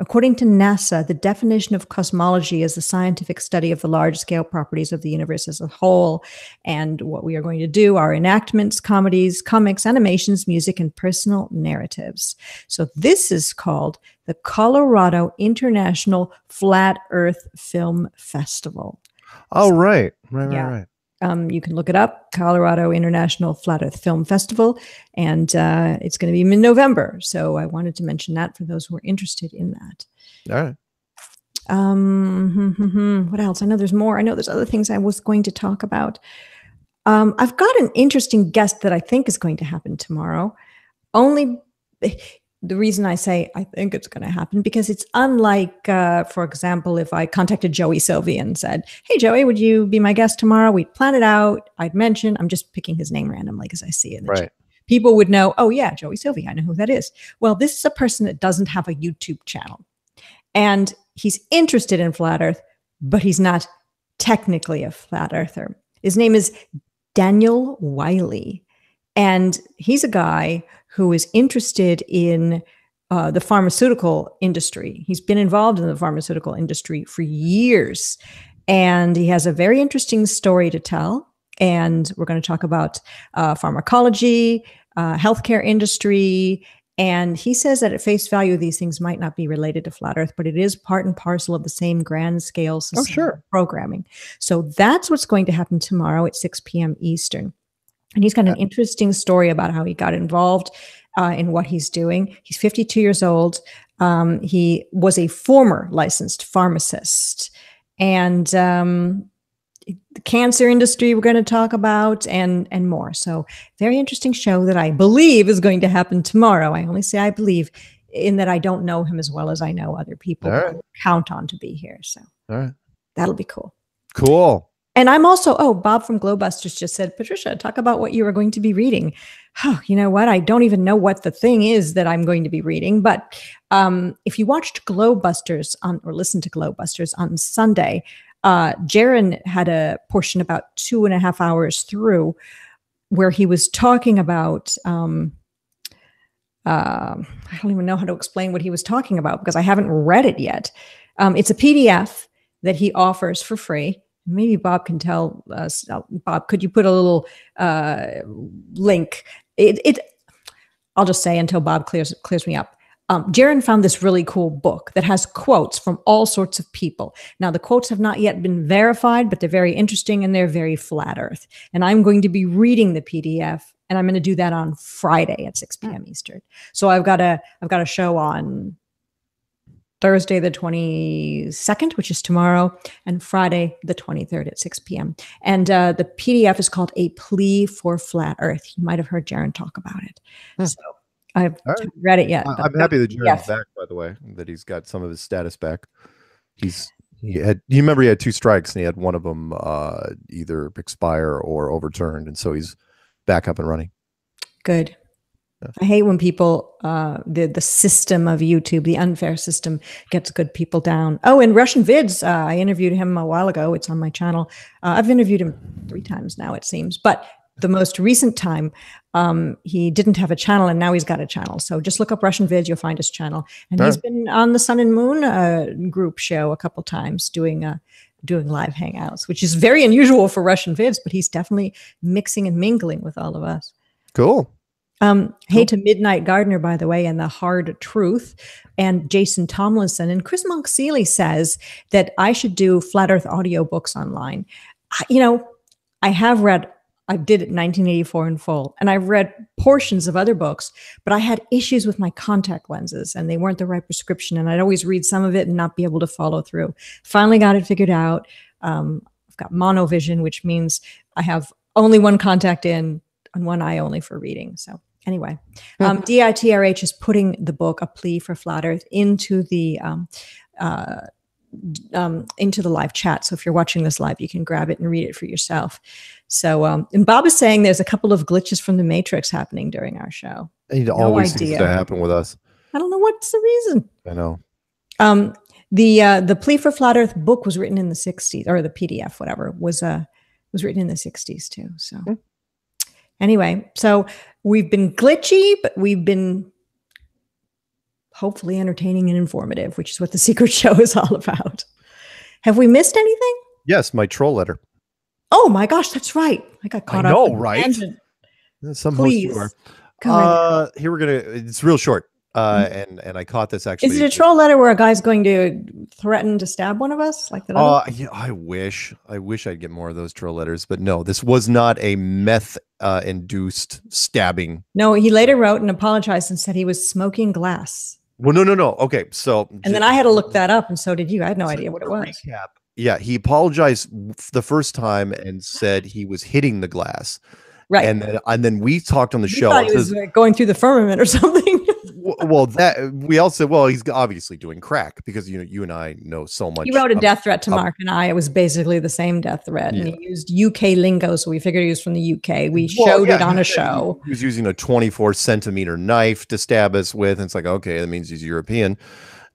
According to NASA, the definition of cosmology is the scientific study of the large scale properties of the universe as a whole. And what we are going to do are enactments, comedies, comics, animations, music, and personal narratives. So this is called the Colorado International Flat Earth Film Festival. Oh, right. Right, right, Yeah. right. Um, you can look it up, Colorado International Flat Earth Film Festival, and uh, it's going to be in November. So I wanted to mention that for those who are interested in that. All right. Um, hmm, hmm, hmm. what else? I know there's more. I know there's other things I was going to talk about. Um, I've got an interesting guest that I think is going to happen tomorrow. Only the reason I say I think it's going to happen because it's unlike, uh, for example, if I contacted Joey Sylvie and said, "Hey, Joey, would you be my guest tomorrow?" We'd plan it out. I'd mention. I'm just picking his name randomly because I see it. The chat Right. people would know, oh, yeah, Joey Sylvie, I know who that is. Well, this is a person that doesn't have a YouTube channel. And he's interested in flat earth, but he's not technically a flat earther. His name is Daniel Wiley. And he's a guy who is interested in uh, the pharmaceutical industry. He's been involved in the pharmaceutical industry for years. And he has a very interesting story to tell. And we're going to talk about uh, pharmacology, uh, healthcare industry. And he says that at face value, these things might not be related to flat Earth, but it is part and parcel of the same grand scale Oh, sure. programming. So that's what's going to happen tomorrow at 6 p.m. Eastern. And he's got an interesting story about how he got involved uh, in what he's doing. He's 52 years old. Um, he was a former licensed pharmacist. And um, the cancer industry we're going to talk about and and more so very interesting show that i believe is going to happen tomorrow i only say i believe in that i don't know him as well as i know other people right. Count on to be here so All right. that'll be cool Cool. And I'm also, oh, Bob from Globebusters just said, Patricia, talk about what you are going to be reading. Oh, you know what? I don't even know what the thing is that I'm going to be reading. But um, if you watched Globebusters on or listened to Globebusters on Sunday, uh, Jeran had a portion about two and a half hours through where he was talking about. Um, uh, I don't even know how to explain what he was talking about because I haven't read it yet. Um, it's a PDF that he offers for free. Maybe Bob can tell us. Bob, could you put a little uh, link? It, it. I'll just say until Bob clears clears me up. Um, Jeran found this really cool book that has quotes from all sorts of people. Now, the quotes have not yet been verified, but they're very interesting and they're very flat earth. And I'm going to be reading the PDF, and I'm going to do that on Friday at 6 p.m. Eastern. So I've got a I've got a show on Thursday the 22nd, which is tomorrow, and Friday the 23rd at 6 p.m. And uh, the PDF is called A Plea for Flat Earth. You might have heard Jeran talk about it. Hmm. So I've right. read it yet. I'm happy that Jared's yes. back, by the way, that he's got some of his status back. He's he had you remember he had two strikes and he had one of them uh, either expire or overturned, and so he's back up and running. Good. Yeah. I hate when people, uh, the the system of YouTube, the unfair system, gets good people down. Oh, and Russian Vids, uh, I interviewed him a while ago. It's on my channel. Uh, I've interviewed him three times now, it seems. But the most recent time, um, he didn't have a channel, and now he's got a channel. So just look up Russian Vids, you'll find his channel. And he's been on the Sun and Moon uh, group show a couple times, doing uh, doing live hangouts, which is very unusual for Russian Vids. But he's definitely mixing and mingling with all of us. Cool. Um, hey to Midnight Gardener, by the way, and the Hard Truth, and Jason Tomlinson and Chris Monk Seeley says that I should do flat Earth audiobooks online. I- You know, I have read. I did it in 1984 in full, and I've read portions of other books, but I had issues with my contact lenses, and they weren't the right prescription. And I'd always read some of it and not be able to follow through. Finally, got it figured out. Um, I've got monovision, which means I have only one contact in and one eye only for reading. So anyway, um, DITRH is putting the book "A Plea for Flat Earth" into the um, uh, um, into the live chat. So if you're watching this live, you can grab it and read it for yourself. So um, and Bob is saying there's a couple of glitches from the Matrix happening during our show. It always seems idea. to happen with us. I don't know what's the reason. I know. Um, the uh, the plea for flat Earth book was written in the '60s, or the PDF, whatever, was uh was written in the '60s too. So Hmm. Anyway, so we've been glitchy, but we've been hopefully entertaining and informative, which is what the <laughs> Secret Show is all about. Have we missed anything? Yes, my troll letter. Oh my gosh, that's right. I got caught up. know, the right? tangent. Some host you Please. are. Uh, here we're gonna. It's real short. Uh, and and I caught this actually. is it a troll letter where a guy's going to threaten to stab one of us, like that? Oh, Uh, yeah, I wish. I wish I'd get more of those troll letters, but no, this was not a meth uh, induced stabbing. no, he later wrote and apologized and said he was smoking glass. Well, no, no, no. Okay, so And then I had to look that up, and so did you. I had no idea what it was. Recap. Yeah, he apologized the first time and said he was hitting the glass, Right. and then and then we talked on the show. thought he was going through the firmament or <laughs> something. Well, that we all said, well, he's obviously doing crack because you know you and I know so much. he wrote a death threat to Mark and I. It was basically the same death threat, and he used UK lingo, so we figured he was from the UK. We Well, showed yeah, it on a show. He was using a 24 centimeter knife to stab us with. And it's like, okay, that means he's European.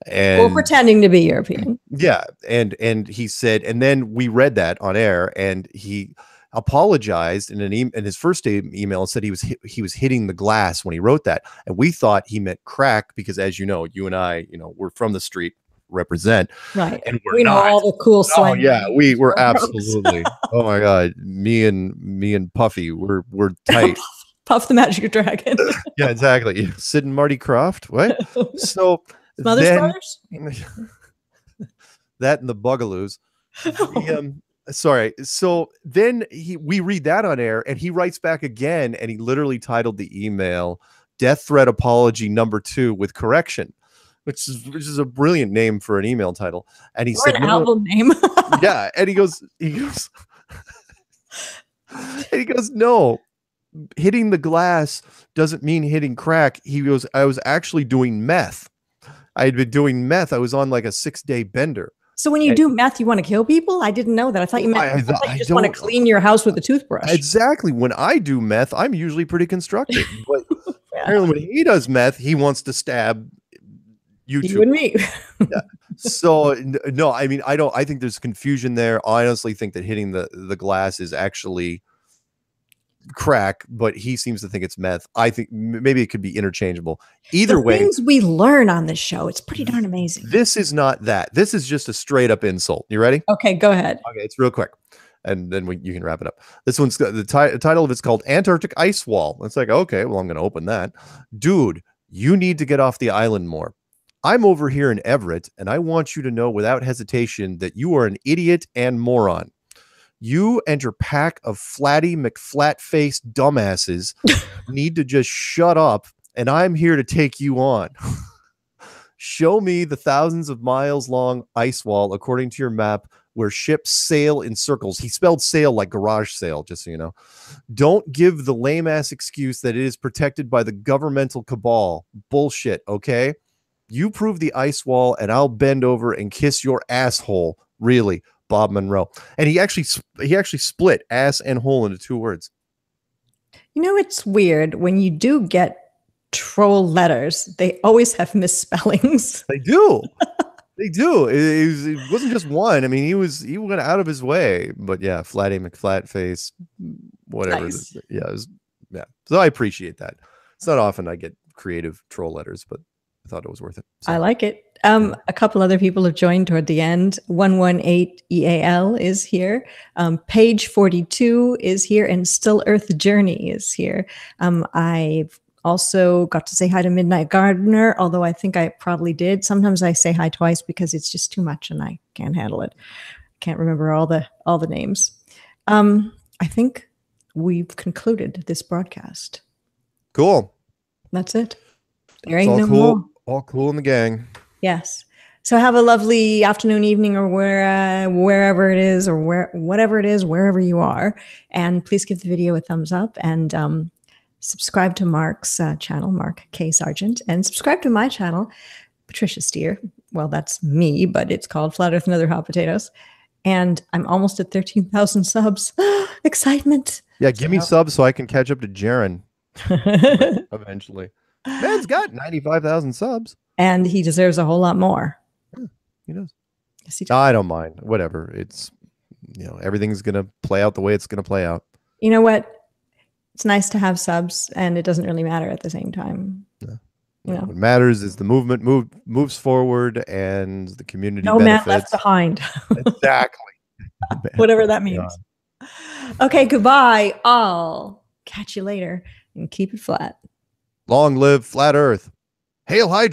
And We're pretending to be European. yeah, and and he said, and then we read that on air, and he apologized in an e- in his first email and said he was hit, he was hitting the glass when he wrote that, and we thought he meant crack because, as you know, you and I, you know, we're from the street, represent, Right. and we're we know not. all the cool Oh slang. yeah, we were absolutely. <laughs> oh my god, me and me and Puffy, we're we're tight. Puff the Magic Dragon. <laughs> yeah, exactly. Sid and Marty Krofft. What? <laughs> So Smothers then Brothers? that and the Bugaloos. The, um, sorry. So then he we read that on air, and he writes back again, and he literally titled the email "Death Threat Apology Number Two with Correction," which is which is a brilliant name for an email title. And he or said, an "No, album name. <laughs> yeah and he goes he goes <laughs> and he goes no hitting the glass doesn't mean hitting crack he goes i was actually doing meth i had been doing meth i was on like a six day bender So when you And- do meth, you want to kill people? I didn't know that. I thought you meant I- I, I- thought you just want to clean your house with a toothbrush. Exactly. When I do meth, I'm usually pretty constructive. But <laughs> Yeah. apparently, when he does meth, he wants to stab you YouTube. and me. so no, I mean, I don't. I think there's confusion there. I honestly think that hitting the the glass is actually crack, but he seems to think it's meth. I think maybe it could be interchangeable. Either the way, things we learn on this show, it's pretty darn amazing. this is not that. This is just a straight up insult. You ready? Okay, go ahead. Okay, it's real quick, and then we, you can wrap it up. This one's got- the ti- title of it's called Antarctic Ice Wall. It's like okay, well I'm going to open that, dude. You need to get off the island more. I'm over here in Everett, and I want you to know without hesitation that you are an idiot and moron. You and your pack of flatty McFlat faced dumbasses <laughs> need to just shut up, and I'm here to take you on. <laughs> Show me the thousands of miles long ice wall according to your map where ships sail in circles. He spelled sail like garage sale, just so you know. Don't give the lame ass excuse that it is protected by the governmental cabal. Bullshit, okay? You prove the ice wall and I'll bend over and kiss your asshole. Really, Bob Monroe. And he actually he actually split ass and hole into two words. You know, it's weird when you do get troll letters, they always have misspellings. <laughs> They do. they do. It, it was, it wasn't just one. I mean, he was he went out of his way. But yeah, Flatty McFlatface, whatever. Nice. Yeah, it was, yeah. So I appreciate that. It's not often I get creative troll letters, but I thought it was worth it. So, I like it. Um, a couple other people have joined toward the end. 118 EAL is here. Um, page 42 is here, and Still Earth Journey is here. Um, I've also got to say hi to Midnight Gardener, although I think I probably did. Sometimes I say hi twice because it's just too much and I can't handle it. Can't remember all the all the names. Um, I think we've concluded this broadcast. cool. That's it. There It's ain't all no cool. more. All cool in the gang. Yes. So have a lovely afternoon, evening, or where uh, wherever it is, or where whatever it is, wherever you are. And please give the video a thumbs up and um, subscribe to Mark's uh, channel, Mark K Sargent, and subscribe to my channel, Patricia Steere. Well, that's me, but it's called Flat Earth and Other Hot Potatoes. And I'm almost at 13,000 <laughs> subs. <gasps> Excitement. Yeah, give me subs so I can catch up to Jeran and <laughs> eventually. Man's got 95,000 subs. He deserves a whole lot more. He does. Yes, he does. I don't mind. Whatever. It's, you know, everything's going to play out the way it's going to play out. you know what? It's nice to have subs, and it doesn't really matter at the same time. Yeah. You know, know, What matters is the movement move, moves forward and the community no man left behind, exactly. <laughs> whatever that Yeah. means. Okay, goodbye. I'll catch you later and keep it flat. Long live flat Earth. Hail Hydra.